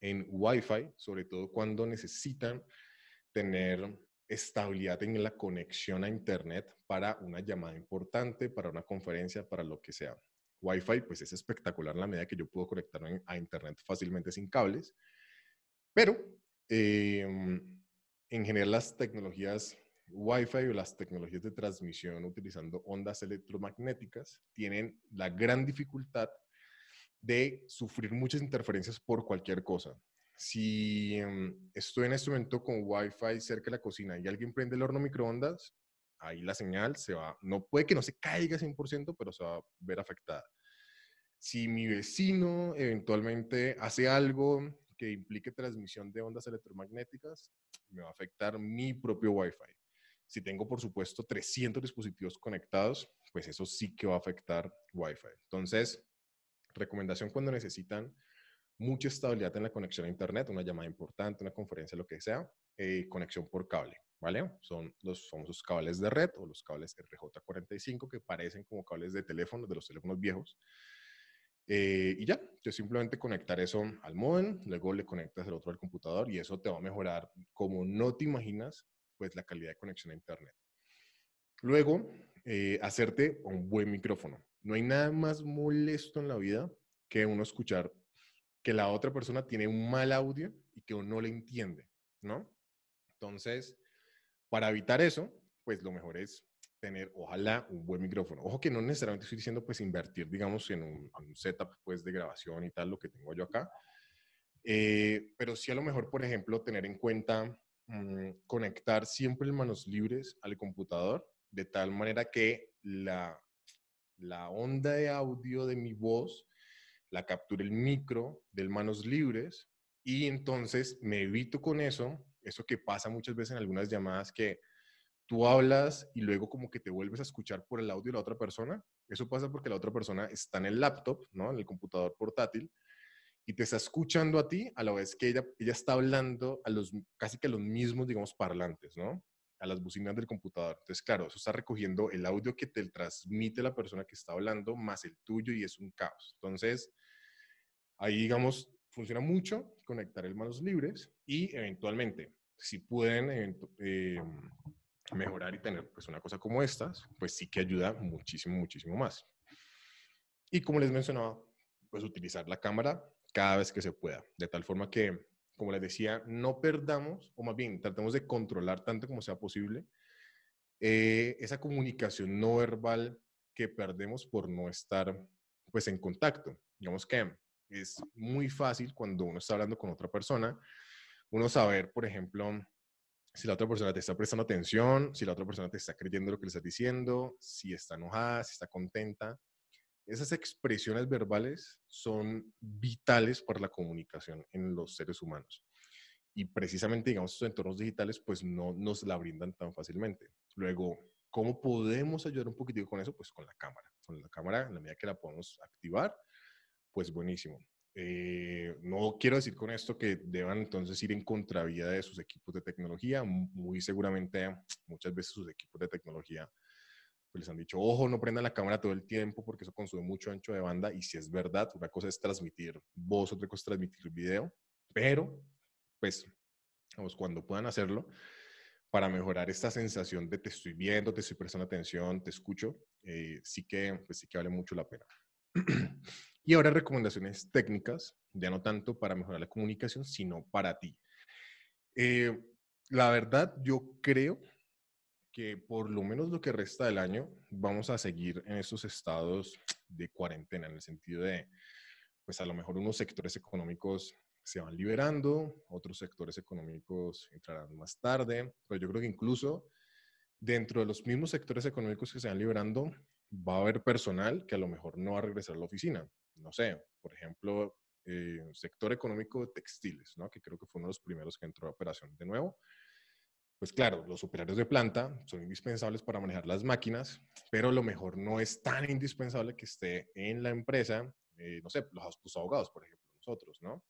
en Wi-Fi, sobre todo cuando necesitan tener estabilidad en la conexión a Internet para una llamada importante, para una conferencia, para lo que sea. Wi-Fi pues es espectacular en la medida que yo puedo conectarme a Internet fácilmente sin cables, pero em, en general las tecnologías Wi-Fi o las tecnologías de transmisión utilizando ondas electromagnéticas tienen la gran dificultad de sufrir muchas interferencias por cualquier cosa si em, estoy en este momento con Wi-Fi cerca de la cocina y alguien prende el horno microondas, ahí la señal se va, no puede que no se caiga 100%, pero se va a ver afectada. Si mi vecino eventualmente hace algo que implique transmisión de ondas electromagnéticas, me va a afectar mi propio Wi-Fi. Si tengo, por supuesto, 300 dispositivos conectados, pues eso sí que va a afectar Wi-Fi. Entonces, recomendación cuando necesitan mucha estabilidad en la conexión a Internet, una llamada importante, una conferencia, lo que sea, eh, conexión por cable, ¿vale? Son los famosos cables de red o los cables RJ45 que parecen como cables de teléfono, de los teléfonos viejos. Eh, y ya, yo simplemente conectar eso al modem, luego le conectas el otro al computador y eso te va a mejorar como no te imaginas, pues la calidad de conexión a Internet. Luego, eh, hacerte un buen micrófono. No hay nada más molesto en la vida que uno escuchar que la otra persona tiene un mal audio y que no le entiende, ¿no? Entonces, para evitar eso, pues lo mejor es tener, ojalá, un buen micrófono. Ojo que no necesariamente estoy diciendo, pues, invertir, digamos, en un, setup, pues, de grabación y tal, lo que tengo yo acá. Eh, pero sí a lo mejor, por ejemplo, tener en cuenta mm, conectar siempre manos libres al computador, de tal manera que la onda de audio de mi voz la capture el micro del manos libres y entonces me evito con eso, eso que pasa muchas veces en algunas llamadas que tú hablas y luego como que te vuelves a escuchar por el audio de la otra persona. Eso pasa porque la otra persona está en el laptop, ¿no? En el computador portátil y te está escuchando a ti a la vez que ella, ella está hablando a los, casi que a los mismos, digamos, parlantes, ¿no? A las bocinas del computador. Entonces, claro, eso está recogiendo el audio que te transmite la persona que está hablando más el tuyo y es un caos. Entonces, ahí, digamos, funciona mucho conectar el manos libres y eventualmente, si pueden eh, mejorar y tener pues una cosa como estas, pues sí que ayuda muchísimo, muchísimo más. Y como les mencionaba, pues utilizar la cámara cada vez que se pueda, de tal forma que, como les decía, no perdamos, o más bien tratemos de controlar tanto como sea posible, eh, esa comunicación no verbal que perdemos por no estar pues en contacto. Digamos que es muy fácil cuando uno está hablando con otra persona, uno saber, por ejemplo, si la otra persona te está prestando atención, si la otra persona te está creyendo lo que le estás diciendo, si está enojada, si está contenta. Esas expresiones verbales son vitales para la comunicación en los seres humanos. Y precisamente, digamos, estos entornos digitales, pues no nos la brindan tan fácilmente. Luego, ¿cómo podemos ayudar un poquitico con eso? Pues con la cámara. Con la cámara, en la medida que la podemos activar, pues buenísimo. Eh, no quiero decir con esto que deban entonces ir en contravía de sus equipos de tecnología. Muy seguramente muchas veces sus equipos de tecnología pues les han dicho, ojo, no prendan la cámara todo el tiempo porque eso consume mucho ancho de banda. Y si es verdad, una cosa es transmitir voz, otra cosa es transmitir video. Pero, pues, vamos, cuando puedan hacerlo, para mejorar esta sensación de te estoy viendo, te estoy prestando atención, te escucho, eh, sí, que, pues, sí que vale mucho la pena. Y ahora recomendaciones técnicas, ya no tanto para mejorar la comunicación, sino para ti. Eh, la verdad, yo creo que por lo menos lo que resta del año vamos a seguir en estos estados de cuarentena, en el sentido de, pues a lo mejor unos sectores económicos se van liberando, otros sectores económicos entrarán más tarde, pero yo creo que incluso dentro de los mismos sectores económicos que se van liberando, va a haber personal que a lo mejor no va a regresar a la oficina no sé, por ejemplo, eh, sector económico de textiles, ¿no? que creo que fue uno de los primeros que entró a operación de nuevo. Pues claro, los operarios de planta son indispensables para manejar las máquinas, pero lo mejor no es tan indispensable que esté en la empresa, eh, no sé, los, abogados, por ejemplo, nosotros, ¿no?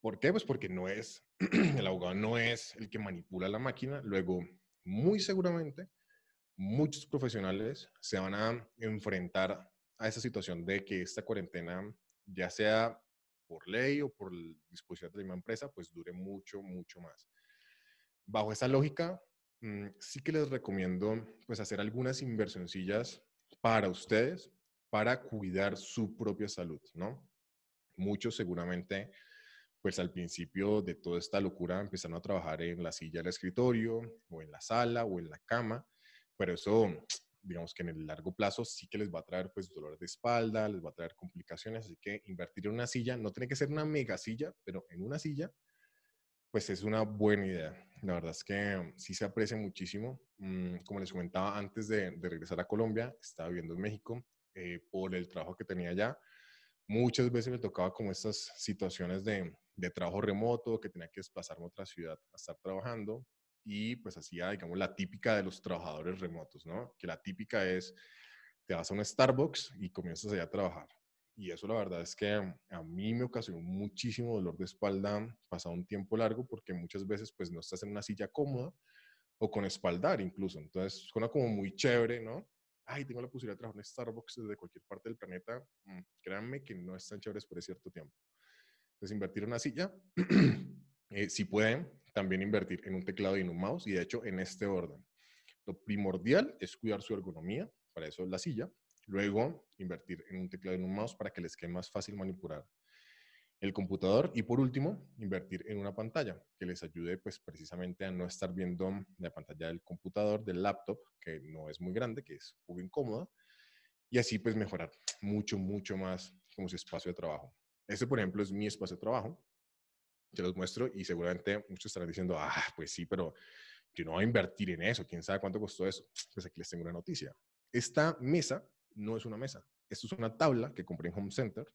¿Por qué? Pues porque no es, el abogado no es el que manipula la máquina. Luego, muy seguramente, muchos profesionales se van a enfrentar a esa situación de que esta cuarentena, ya sea por ley o por disposición de la misma empresa, pues dure mucho, mucho más. Bajo esa lógica, mm, sí que les recomiendo pues hacer algunas inversioncillas para ustedes, para cuidar su propia salud, ¿no? Muchos seguramente, pues al principio de toda esta locura empezaron a trabajar en la silla del escritorio o en la sala o en la cama, pero eso digamos que en el largo plazo sí que les va a traer pues dolor de espalda, les va a traer complicaciones, así que invertir en una silla, no tiene que ser una mega silla, pero en una silla, pues es una buena idea. La verdad es que sí se aprecia muchísimo. Mm, como les comentaba antes de, regresar a Colombia, estaba viviendo en México eh, por el trabajo que tenía allá. Muchas veces me tocaba como estas situaciones de, de trabajo remoto, que tenía que desplazarme a otra ciudad a estar trabajando y pues hacía, digamos, la típica de los trabajadores remotos, ¿no? Que la típica es, te vas a un Starbucks y comienzas allá a trabajar. Y eso la verdad es que a mí me ocasionó muchísimo dolor de espalda pasado un tiempo largo porque muchas veces pues no estás en una silla cómoda o con espaldar incluso. Entonces suena como muy chévere, ¿no? Ay, tengo la posibilidad de trabajar en Starbucks desde cualquier parte del planeta. Mm, créanme que no es tan chévere por cierto tiempo. Entonces invertir en una silla, eh, si pueden, también invertir en un teclado y en un mouse, y de hecho en este orden. Lo primordial es cuidar su ergonomía, para eso la silla. Luego, invertir en un teclado y en un mouse para que les quede más fácil manipular el computador. Y por último, invertir en una pantalla que les ayude pues precisamente a no estar viendo la pantalla del computador, del laptop, que no es muy grande, que es un poco incómoda. Y así pues mejorar mucho, mucho más como su espacio de trabajo. Este, por ejemplo, es mi espacio de trabajo. Te los muestro y seguramente muchos estarán diciendo, ah, pues sí, pero yo no voy a invertir en eso. ¿Quién sabe cuánto costó eso? Pues aquí les tengo una noticia. Esta mesa no es una mesa. Esto es una tabla que compré en Home Center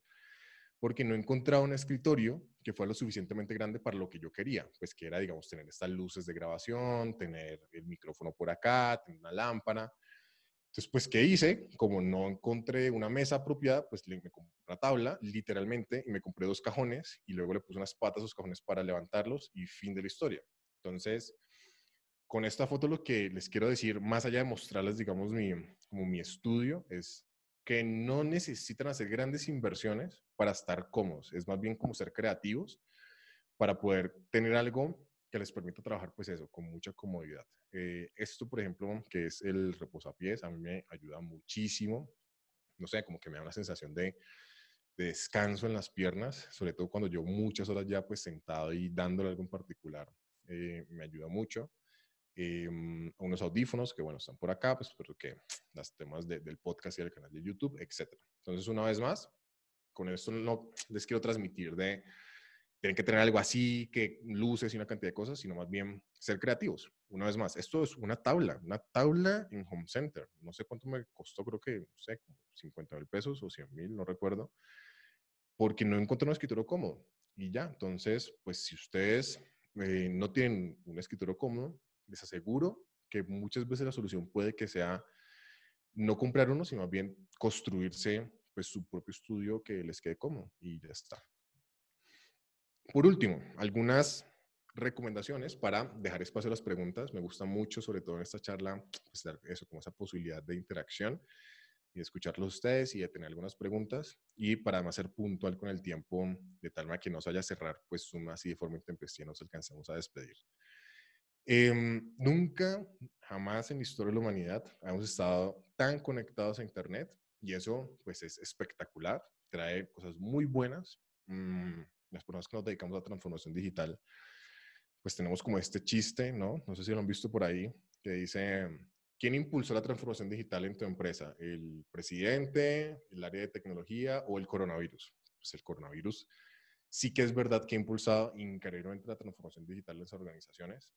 porque no he encontrado un escritorio que fuera lo suficientemente grande para lo que yo quería, pues que era, digamos, tener estas luces de grabación, tener el micrófono por acá, tener una lámpara. Entonces, pues, ¿qué hice? Como no encontré una mesa apropiada, pues me compré una tabla, literalmente, y me compré dos cajones y luego le puse unas patas a esos cajones para levantarlos y fin de la historia. Entonces, con esta foto lo que les quiero decir, más allá de mostrarles, digamos, mi, como mi estudio, es que no necesitan hacer grandes inversiones para estar cómodos. Es más bien como ser creativos para poder tener algo que les permita trabajar, pues eso, con mucha comodidad. Eh, esto, por ejemplo, que es el reposapiés, a mí me ayuda muchísimo. No sé, como que me da una sensación de, descanso en las piernas, sobre todo cuando llevo muchas horas ya pues sentado y dándole algo en particular, eh, me ayuda mucho. Em, unos audífonos que, bueno, están por acá, pues porque los temas del podcast y del canal de YouTube, etc. Entonces, una vez más, con esto no les quiero transmitir de tienen que tener algo así, que luces y una cantidad de cosas, sino más bien ser creativos. Una vez más, esto es una tabla, una tabla en Home Center. No sé cuánto me costó, creo que, no sé, 50 mil pesos o 100 mil, no recuerdo, porque no encontré un escritorio cómodo. Y ya, entonces, pues si ustedes eh, no tienen un escritorio cómodo, les aseguro que muchas veces la solución puede que sea no comprar uno, sino más bien construirse pues su propio estudio que les quede cómodo y ya está. Por último, algunas recomendaciones para dejar espacio a las preguntas. Me gusta mucho, sobre todo en esta charla, pues, dar eso, como esa posibilidad de interacción y de escucharlos ustedes y de tener algunas preguntas. Y para además ser puntual con el tiempo, de tal manera que no se vaya a cerrar, pues Zoom así de forma intempestiva nos alcancemos a despedir. Em, nunca, jamás en la historia de la humanidad hemos estado tan conectados a Internet y eso pues es espectacular, trae cosas muy buenas. Mm, las personas que nos dedicamos a transformación digital, pues tenemos como este chiste, ¿no? No sé si lo han visto por ahí, que dice, ¿quién impulsó la transformación digital en tu empresa? ¿El presidente, el área de tecnología o el coronavirus? Pues el coronavirus sí que es verdad que ha impulsado increíblemente la transformación digital en las organizaciones,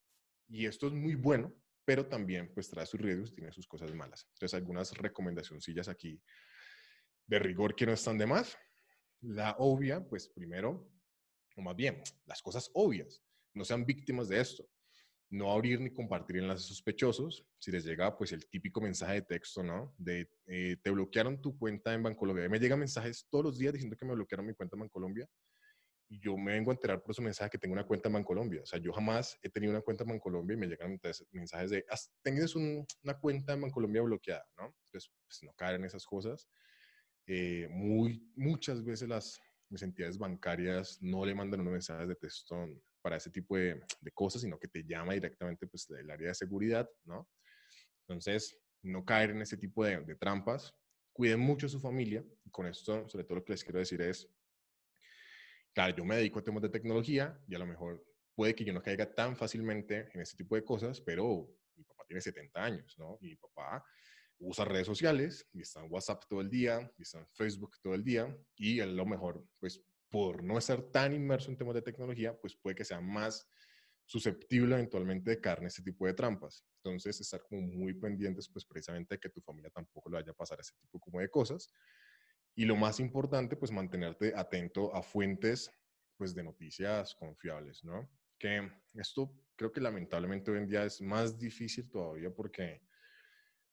y esto es muy bueno, pero también pues trae sus riesgos tiene sus cosas malas. Entonces, algunas recomendaciones aquí de rigor que no están de más. La obvia, pues primero, o más bien, las cosas obvias. No sean víctimas de esto. No abrir ni compartir enlaces sospechosos. Si les llega, pues, el típico mensaje de texto, ¿no? De, eh, te bloquearon tu cuenta en Bancolombia. Me llegan mensajes todos los días diciendo que me bloquearon mi cuenta en Bancolombia y yo me vengo a enterar por su mensaje que tengo una cuenta en Bancolombia. O sea, yo jamás he tenido una cuenta en Bancolombia y me llegan mensajes de, tienes una cuenta en Bancolombia bloqueada, ¿no? Entonces, pues no caer en esas cosas. Eh, muy, muchas veces las mis entidades bancarias no le mandan unos mensajes de texto para ese tipo de, de, cosas, sino que te llama directamente pues del área de seguridad, ¿no? Entonces, no caer en ese tipo de, de trampas. Cuiden mucho a su familia. Y con esto, sobre todo lo que les quiero decir es, claro, yo me dedico a temas de tecnología y a lo mejor puede que yo no caiga tan fácilmente en este tipo de cosas, pero mi papá tiene 70 años, ¿no? Y mi papá usa redes sociales y está en WhatsApp todo el día, y está en Facebook todo el día y a lo mejor, pues por no estar tan inmerso en temas de tecnología, pues puede que sea más susceptible eventualmente de caer en este tipo de trampas. Entonces, estar como muy pendientes, pues precisamente de que tu familia tampoco le vaya a pasar ese tipo como de cosas. Y lo más importante, pues mantenerte atento a fuentes, pues de noticias confiables, ¿no? Que esto creo que lamentablemente hoy en día es más difícil todavía porque,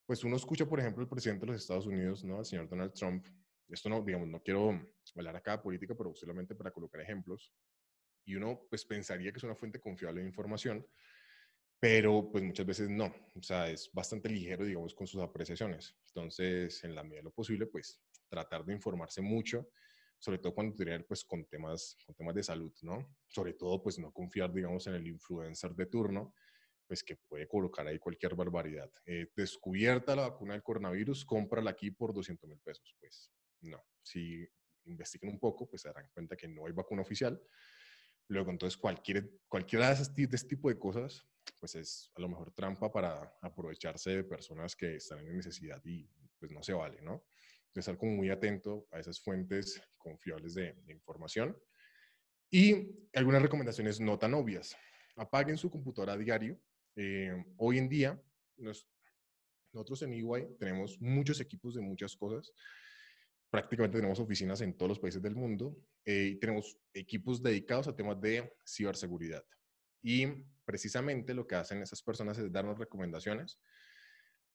pues uno escucha, por ejemplo, el presidente de los Estados Unidos, ¿no? El señor Donald Trump. Esto no, digamos, no quiero hablar acá de política, pero solamente para colocar ejemplos. Y uno, pues pensaría que es una fuente confiable de información, pero pues muchas veces no, o sea, es bastante ligero, digamos, con sus apreciaciones. Entonces, en la medida de lo posible, pues tratar de informarse mucho, sobre todo cuando tiene pues con temas, con temas de salud, ¿no? Sobre todo pues no confiar, digamos, en el influencer de turno, pues que puede colocar ahí cualquier barbaridad. Eh, descubierta la vacuna del coronavirus, cómprala aquí por 200 mil pesos. Pues no, si investiguen un poco, pues se darán cuenta que no hay vacuna oficial. Luego, entonces, cualquier, cualquiera de, esas, de este tipo de cosas, pues es a lo mejor trampa para aprovecharse de personas que están en necesidad y pues no se vale, ¿no? De estar como muy atento a esas fuentes confiables de, de información. Y algunas recomendaciones no tan obvias. Apaguen su computadora a diario eh, hoy en día, nosotros en EY tenemos muchos equipos de muchas cosas. Prácticamente tenemos oficinas en todos los países del mundo eh, y tenemos equipos dedicados a temas de ciberseguridad. Y precisamente lo que hacen esas personas es darnos recomendaciones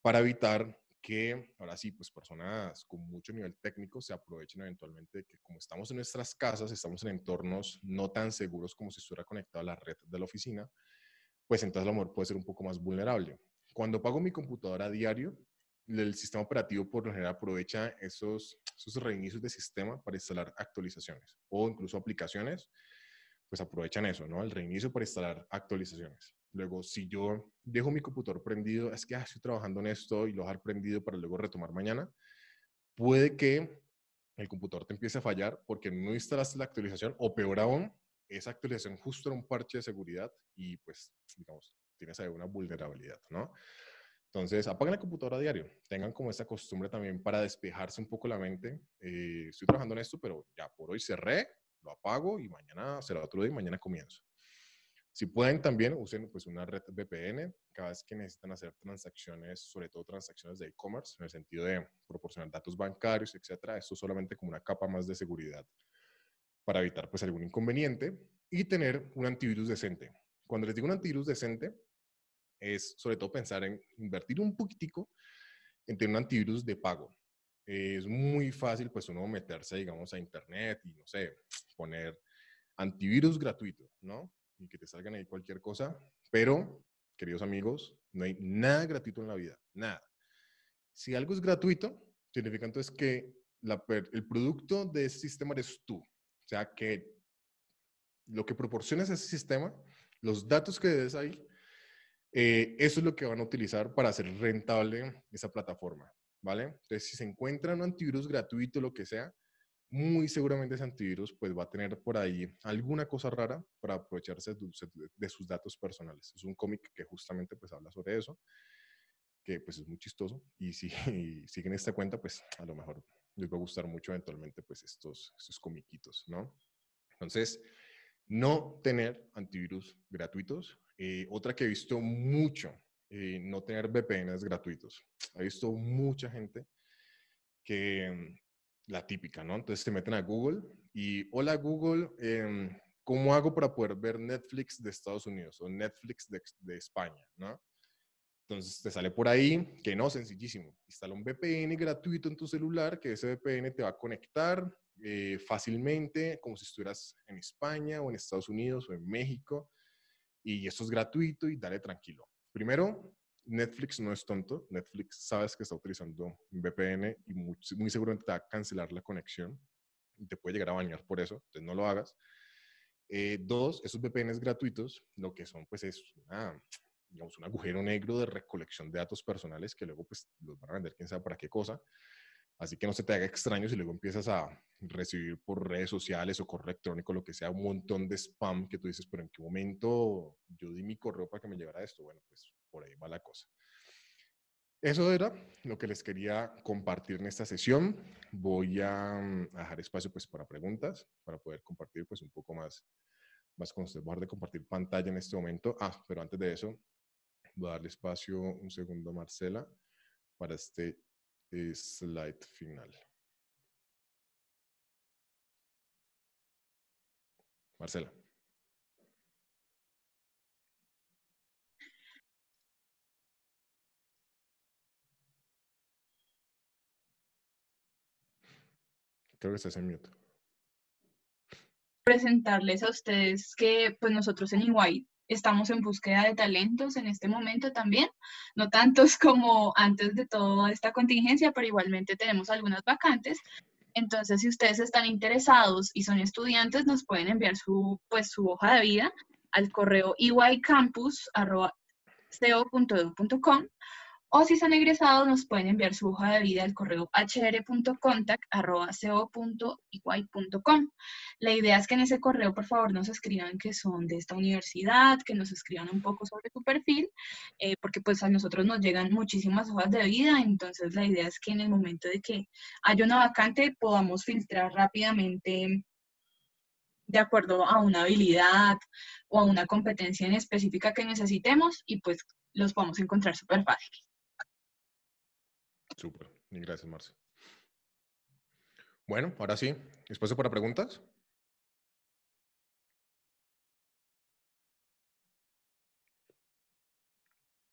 para evitar que, ahora sí, pues personas con mucho nivel técnico se aprovechen eventualmente de que como estamos en nuestras casas, estamos en entornos no tan seguros como si estuviera conectado a la red de la oficina, pues entonces a lo mejor puede ser un poco más vulnerable. Cuando pago mi computadora a diario, el sistema operativo por lo general aprovecha esos, esos reinicios de sistema para instalar actualizaciones o incluso aplicaciones, pues aprovechan eso, ¿no? El reinicio para instalar actualizaciones. Luego, si yo dejo mi computador prendido, es que ah, estoy trabajando en esto y lo dejar prendido para luego retomar mañana, puede que el computador te empiece a fallar porque no instalaste la actualización o peor aún, esa actualización justo era un parche de seguridad y pues, digamos, tienes ahí una vulnerabilidad, ¿no? Entonces, apaguen la computadora a diario. Tengan como esa costumbre también para despejarse un poco la mente. Eh, estoy trabajando en esto, pero ya por hoy cerré, lo apago y mañana será otro día y mañana comienzo. Si pueden también usen pues una red VPN cada vez que necesitan hacer transacciones, sobre todo transacciones de e-commerce, en el sentido de proporcionar datos bancarios, etcétera. Esto solamente como una capa más de seguridad para evitar pues algún inconveniente y tener un antivirus decente. Cuando les digo un antivirus decente, es sobre todo pensar en invertir un poquitico en tener un antivirus de pago. Es muy fácil pues uno meterse, digamos, a internet y, no sé, poner antivirus gratuito, ¿no? Y que te salgan ahí cualquier cosa. Pero, queridos amigos, no hay nada gratuito en la vida, nada. Si algo es gratuito, significa entonces que el producto de ese sistema eres tú. O sea que lo que proporciona ese sistema, los datos que des ahí, eh, eso es lo que van a utilizar para hacer rentable esa plataforma, ¿vale? Entonces, si se encuentra un antivirus gratuito, lo que sea, muy seguramente ese antivirus pues va a tener por ahí alguna cosa rara para aprovecharse de, sus datos personales. Es un cómic que justamente pues habla sobre eso, que pues es muy chistoso y si siguen esta cuenta pues a lo mejor les va a gustar mucho eventualmente pues estos, estos comiquitos, ¿no? Entonces, no tener antivirus gratuitos. Eh, otra que he visto mucho, eh, no tener VPNs gratuitos. He visto mucha gente que, mm, la típica, ¿no? Entonces se meten a Google y, hola Google, em, ¿cómo hago para poder ver Netflix de Estados Unidos o Netflix de, de España, ¿no? Entonces te sale por ahí que no, sencillísimo. Instala un VPN gratuito en tu celular, que ese VPN te va a conectar eh, fácilmente, como si estuvieras en España o en Estados Unidos o en México. Y esto es gratuito y dale tranquilo. Primero, Netflix no es tonto. Netflix sabes que está utilizando VPN y muy, muy seguramente te va a cancelar la conexión y te puede llegar a bañar por eso. Entonces no lo hagas. Eh, dos, esos VPNs gratuitos, lo que son, pues es una digamos, un agujero negro de recolección de datos personales que luego pues los van a vender quién sabe para qué cosa. Así que no se te haga extraño si luego empiezas a recibir por redes sociales o correo electrónico, lo que sea, un montón de spam que tú dices, pero ¿en qué momento yo di mi correo para que me llegara esto? Bueno, pues por ahí va la cosa. Eso era lo que les quería compartir en esta sesión. Voy a, dejar espacio pues para preguntas, para poder compartir pues un poco más, más con ustedes. Voy a dejar de compartir pantalla en este momento. Ah, pero antes de eso, Voy a darle espacio un segundo a Marcela para este slide final. Marcela. Creo que estás en mute. Presentarles a ustedes que pues nosotros en Iguay estamos en búsqueda de talentos en este momento también, no tantos como antes de toda esta contingencia, pero igualmente tenemos algunas vacantes. Entonces, si ustedes están interesados y son estudiantes, nos pueden enviar su, pues, su hoja de vida al correo iycampus co.edu.com o si están egresados nos pueden enviar su hoja de vida al correo hr.contact.co.iguay.com. La idea es que en ese correo por favor nos escriban que son de esta universidad, que nos escriban un poco sobre su perfil, eh, porque pues a nosotros nos llegan muchísimas hojas de vida, entonces la idea es que en el momento de que haya una vacante podamos filtrar rápidamente de acuerdo a una habilidad o a una competencia en específica que necesitemos y pues los podemos encontrar súper fácil. Súper, gracias Marce. Bueno, ahora sí, ¿espacio para preguntas?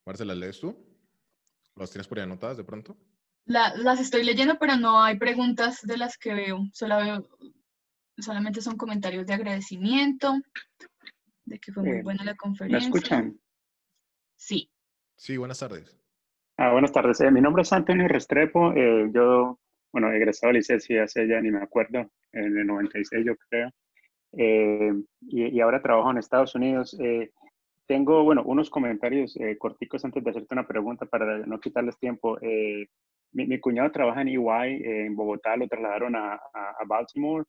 Marce, ¿las lees tú? ¿Las tienes por ahí anotadas de pronto? las estoy leyendo, pero no hay preguntas de las que veo. Solo veo solamente son comentarios de agradecimiento, de que fue muy buena la conferencia. ¿Me escuchan? Sí. Sí, buenas tardes. Ah, buenas tardes. Eh, mi nombre es Antonio Restrepo. Eh, yo, bueno, egresado de licencia hace ya ni me acuerdo, en el 96 yo creo. Eh, y, y, ahora trabajo en Estados Unidos. tengo, bueno, unos comentarios corticos antes de hacerte una pregunta para no quitarles tiempo. Mi, mi, cuñado trabaja en EY en Bogotá, lo trasladaron a, a, a Baltimore.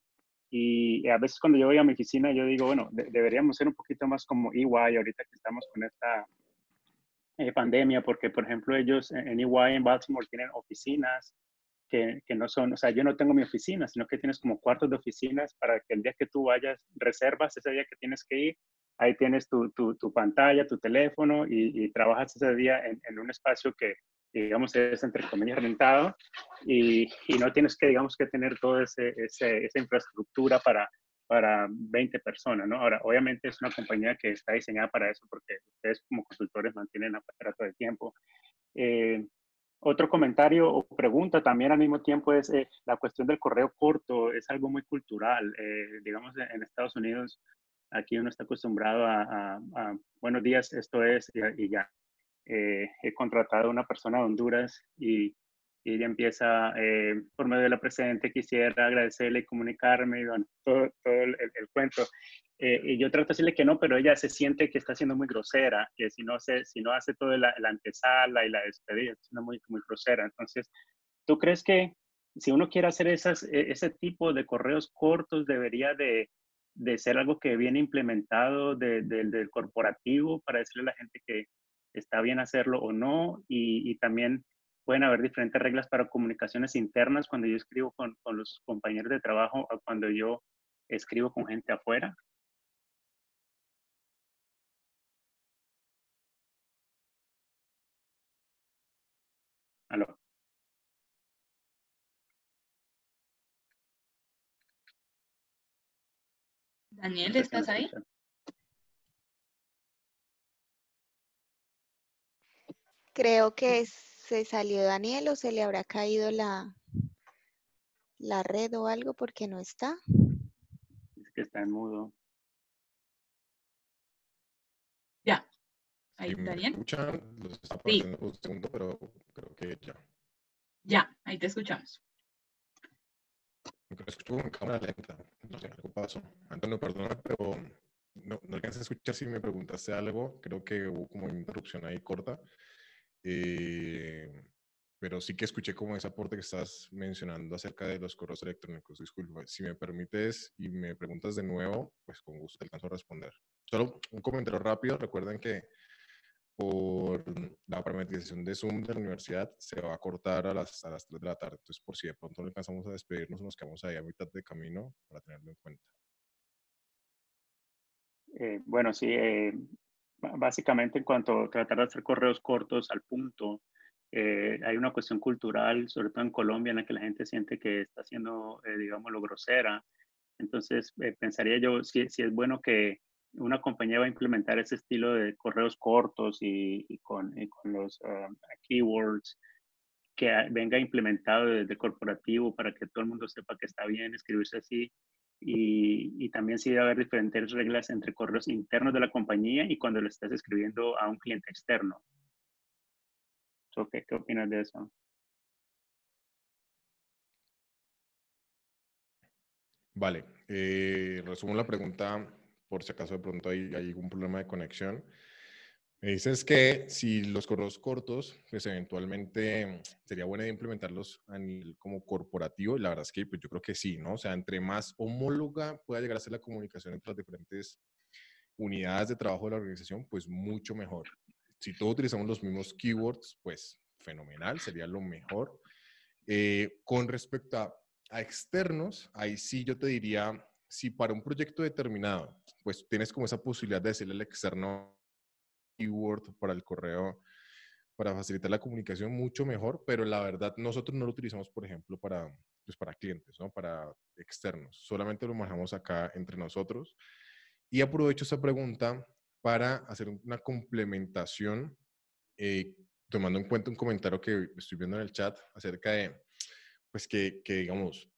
Y a veces cuando yo voy a mi oficina, yo digo, bueno, deberíamos ser un poquito más como EY ahorita que estamos con esta eh, pandemia, porque por ejemplo ellos en EY en Baltimore tienen oficinas que, que, no son, o sea, yo no tengo mi oficina, sino que tienes como cuartos de oficinas para que el día que tú vayas, reservas ese día que tienes que ir, ahí tienes tu, tu, tu pantalla, tu teléfono y, y, trabajas ese día en, en un espacio que, digamos, es entre comillas rentado y, y, no tienes que, digamos, que tener toda esa infraestructura para, para 20 personas, ¿no? Ahora, obviamente es una compañía que está diseñada para eso porque ustedes como consultores mantienen a todo el tiempo. Eh, otro comentario o pregunta también al mismo tiempo es eh, la cuestión del correo corto, es algo muy cultural. Eh, digamos, en Estados Unidos, aquí uno está acostumbrado a, a, a buenos días, esto es, y, y ya. Eh, he contratado a una persona de Honduras y y ella empieza, eh, por medio de la presente, quisiera agradecerle y comunicarme, y bueno, todo, todo el, el, cuento. Eh, y yo trato de decirle que no, pero ella se siente que está siendo muy grosera, que si no, se, si no hace todo la, la antesala y la despedida, está siendo muy, muy grosera. Entonces, ¿tú crees que si uno quiere hacer esas, e, ese tipo de correos cortos, debería de, de ser algo que viene implementado de, de, del corporativo para decirle a la gente que está bien hacerlo o no? Y, y también pueden haber diferentes reglas para comunicaciones internas cuando yo escribo con, con los compañeros de trabajo o cuando yo escribo con gente afuera. Aló. Daniel, ¿estás ahí? Creo que es ¿Se salió Daniel o se le habrá caído la, la red o algo porque no está? Es que está en mudo. Ya. Ahí, si Daniel. Escuchan, los está sí. un segundo, pero creo que ya. Ya, ahí te escuchamos. Me escucho con cámara lenta. No sé, algo pasó. Antonio, perdona, pero no, no alcancé a escuchar si me preguntaste algo. Creo que hubo como una interrupción ahí corta. Eh, pero sí que escuché como ese aporte que estás mencionando acerca de los correos electrónicos. Disculpa, si me permites y me preguntas de nuevo, pues con gusto alcanzo a responder. Solo un comentario rápido. Recuerden que por la parametrización de Zoom de la universidad se va a cortar a las, a las 3 de la tarde. Entonces, por si de pronto no alcanzamos a despedirnos, nos quedamos ahí a mitad de camino para tenerlo en cuenta. Eh, bueno, sí, eh, básicamente en cuanto a tratar de hacer correos cortos al punto, eh, hay una cuestión cultural, sobre todo en Colombia, en la que la gente siente que está siendo, eh, digamos, lo grosera. Entonces, eh, pensaría yo si, si, es bueno que una compañía va a implementar ese estilo de correos cortos y, con, con, los uh, keywords que venga implementado desde corporativo para que todo el mundo sepa que está bien escribirse así y, y, también sí debe haber diferentes reglas entre correos internos de la compañía y cuando lo estás escribiendo a un cliente externo. ¿qué, ¿Qué opinas de eso? Vale, eh, resumo la pregunta por si acaso de pronto hay algún problema de conexión. Me dices que si los correos cortos, pues eventualmente sería bueno implementarlos a nivel como corporativo. Y la verdad es que pues, yo creo que sí, ¿no? O sea, entre más homóloga pueda llegar a ser la comunicación entre las diferentes unidades de trabajo de la organización, pues mucho mejor. Si todos utilizamos los mismos keywords, pues fenomenal, sería lo mejor. Eh, con respecto a, a externos, ahí sí yo te diría, si para un proyecto determinado, pues tienes como esa posibilidad de decirle al externo keyword para el correo, para facilitar la comunicación, mucho mejor, pero la verdad nosotros no lo utilizamos, por ejemplo, para, pues para clientes, ¿no? Para externos. Solamente lo manejamos acá entre nosotros. Y aprovecho esa pregunta para hacer una complementación, eh, tomando en cuenta un comentario que estoy viendo en el chat acerca de, pues que, que digamos,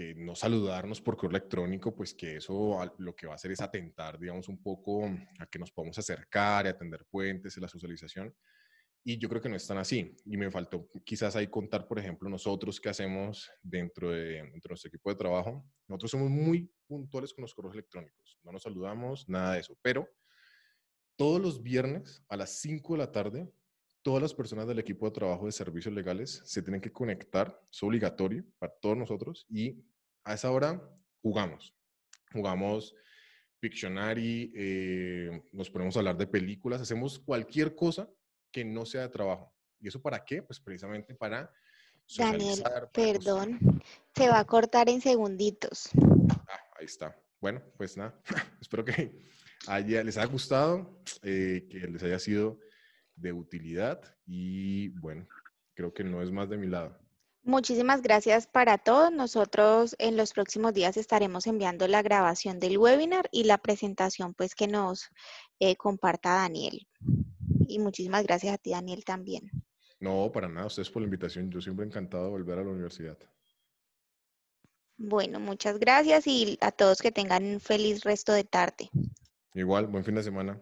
que no saludarnos por correo electrónico, pues que eso lo que va a hacer es atentar, digamos, un poco a que nos podamos acercar y atender puentes y la socialización. Y yo creo que no es tan así. Y me faltó quizás ahí contar, por ejemplo, nosotros qué hacemos dentro de, dentro de nuestro equipo de trabajo. Nosotros somos muy puntuales con los correos electrónicos. No nos saludamos, nada de eso. Pero todos los viernes a las 5 de la tarde, todas las personas del equipo de trabajo de servicios legales se tienen que conectar. Es obligatorio para todos nosotros. Y a esa hora jugamos. Jugamos Pictionary, eh, nos ponemos a hablar de películas, hacemos cualquier cosa que no sea de trabajo. ¿Y eso para qué? Pues precisamente para Daniel, perdón, se va a cortar en segunditos. Ah, ahí está. Bueno, pues nada, espero que haya, les haya gustado, eh, que les haya sido de utilidad y bueno, creo que no es más de mi lado. Muchísimas gracias para todos. Nosotros en los próximos días estaremos enviando la grabación del webinar y la presentación pues que nos eh, comparta Daniel. Y muchísimas gracias a ti, Daniel, también. No, para nada. Ustedes por la invitación. Yo siempre encantado de volver a la universidad. Bueno, muchas gracias y a todos que tengan un feliz resto de tarde. Igual, buen fin de semana.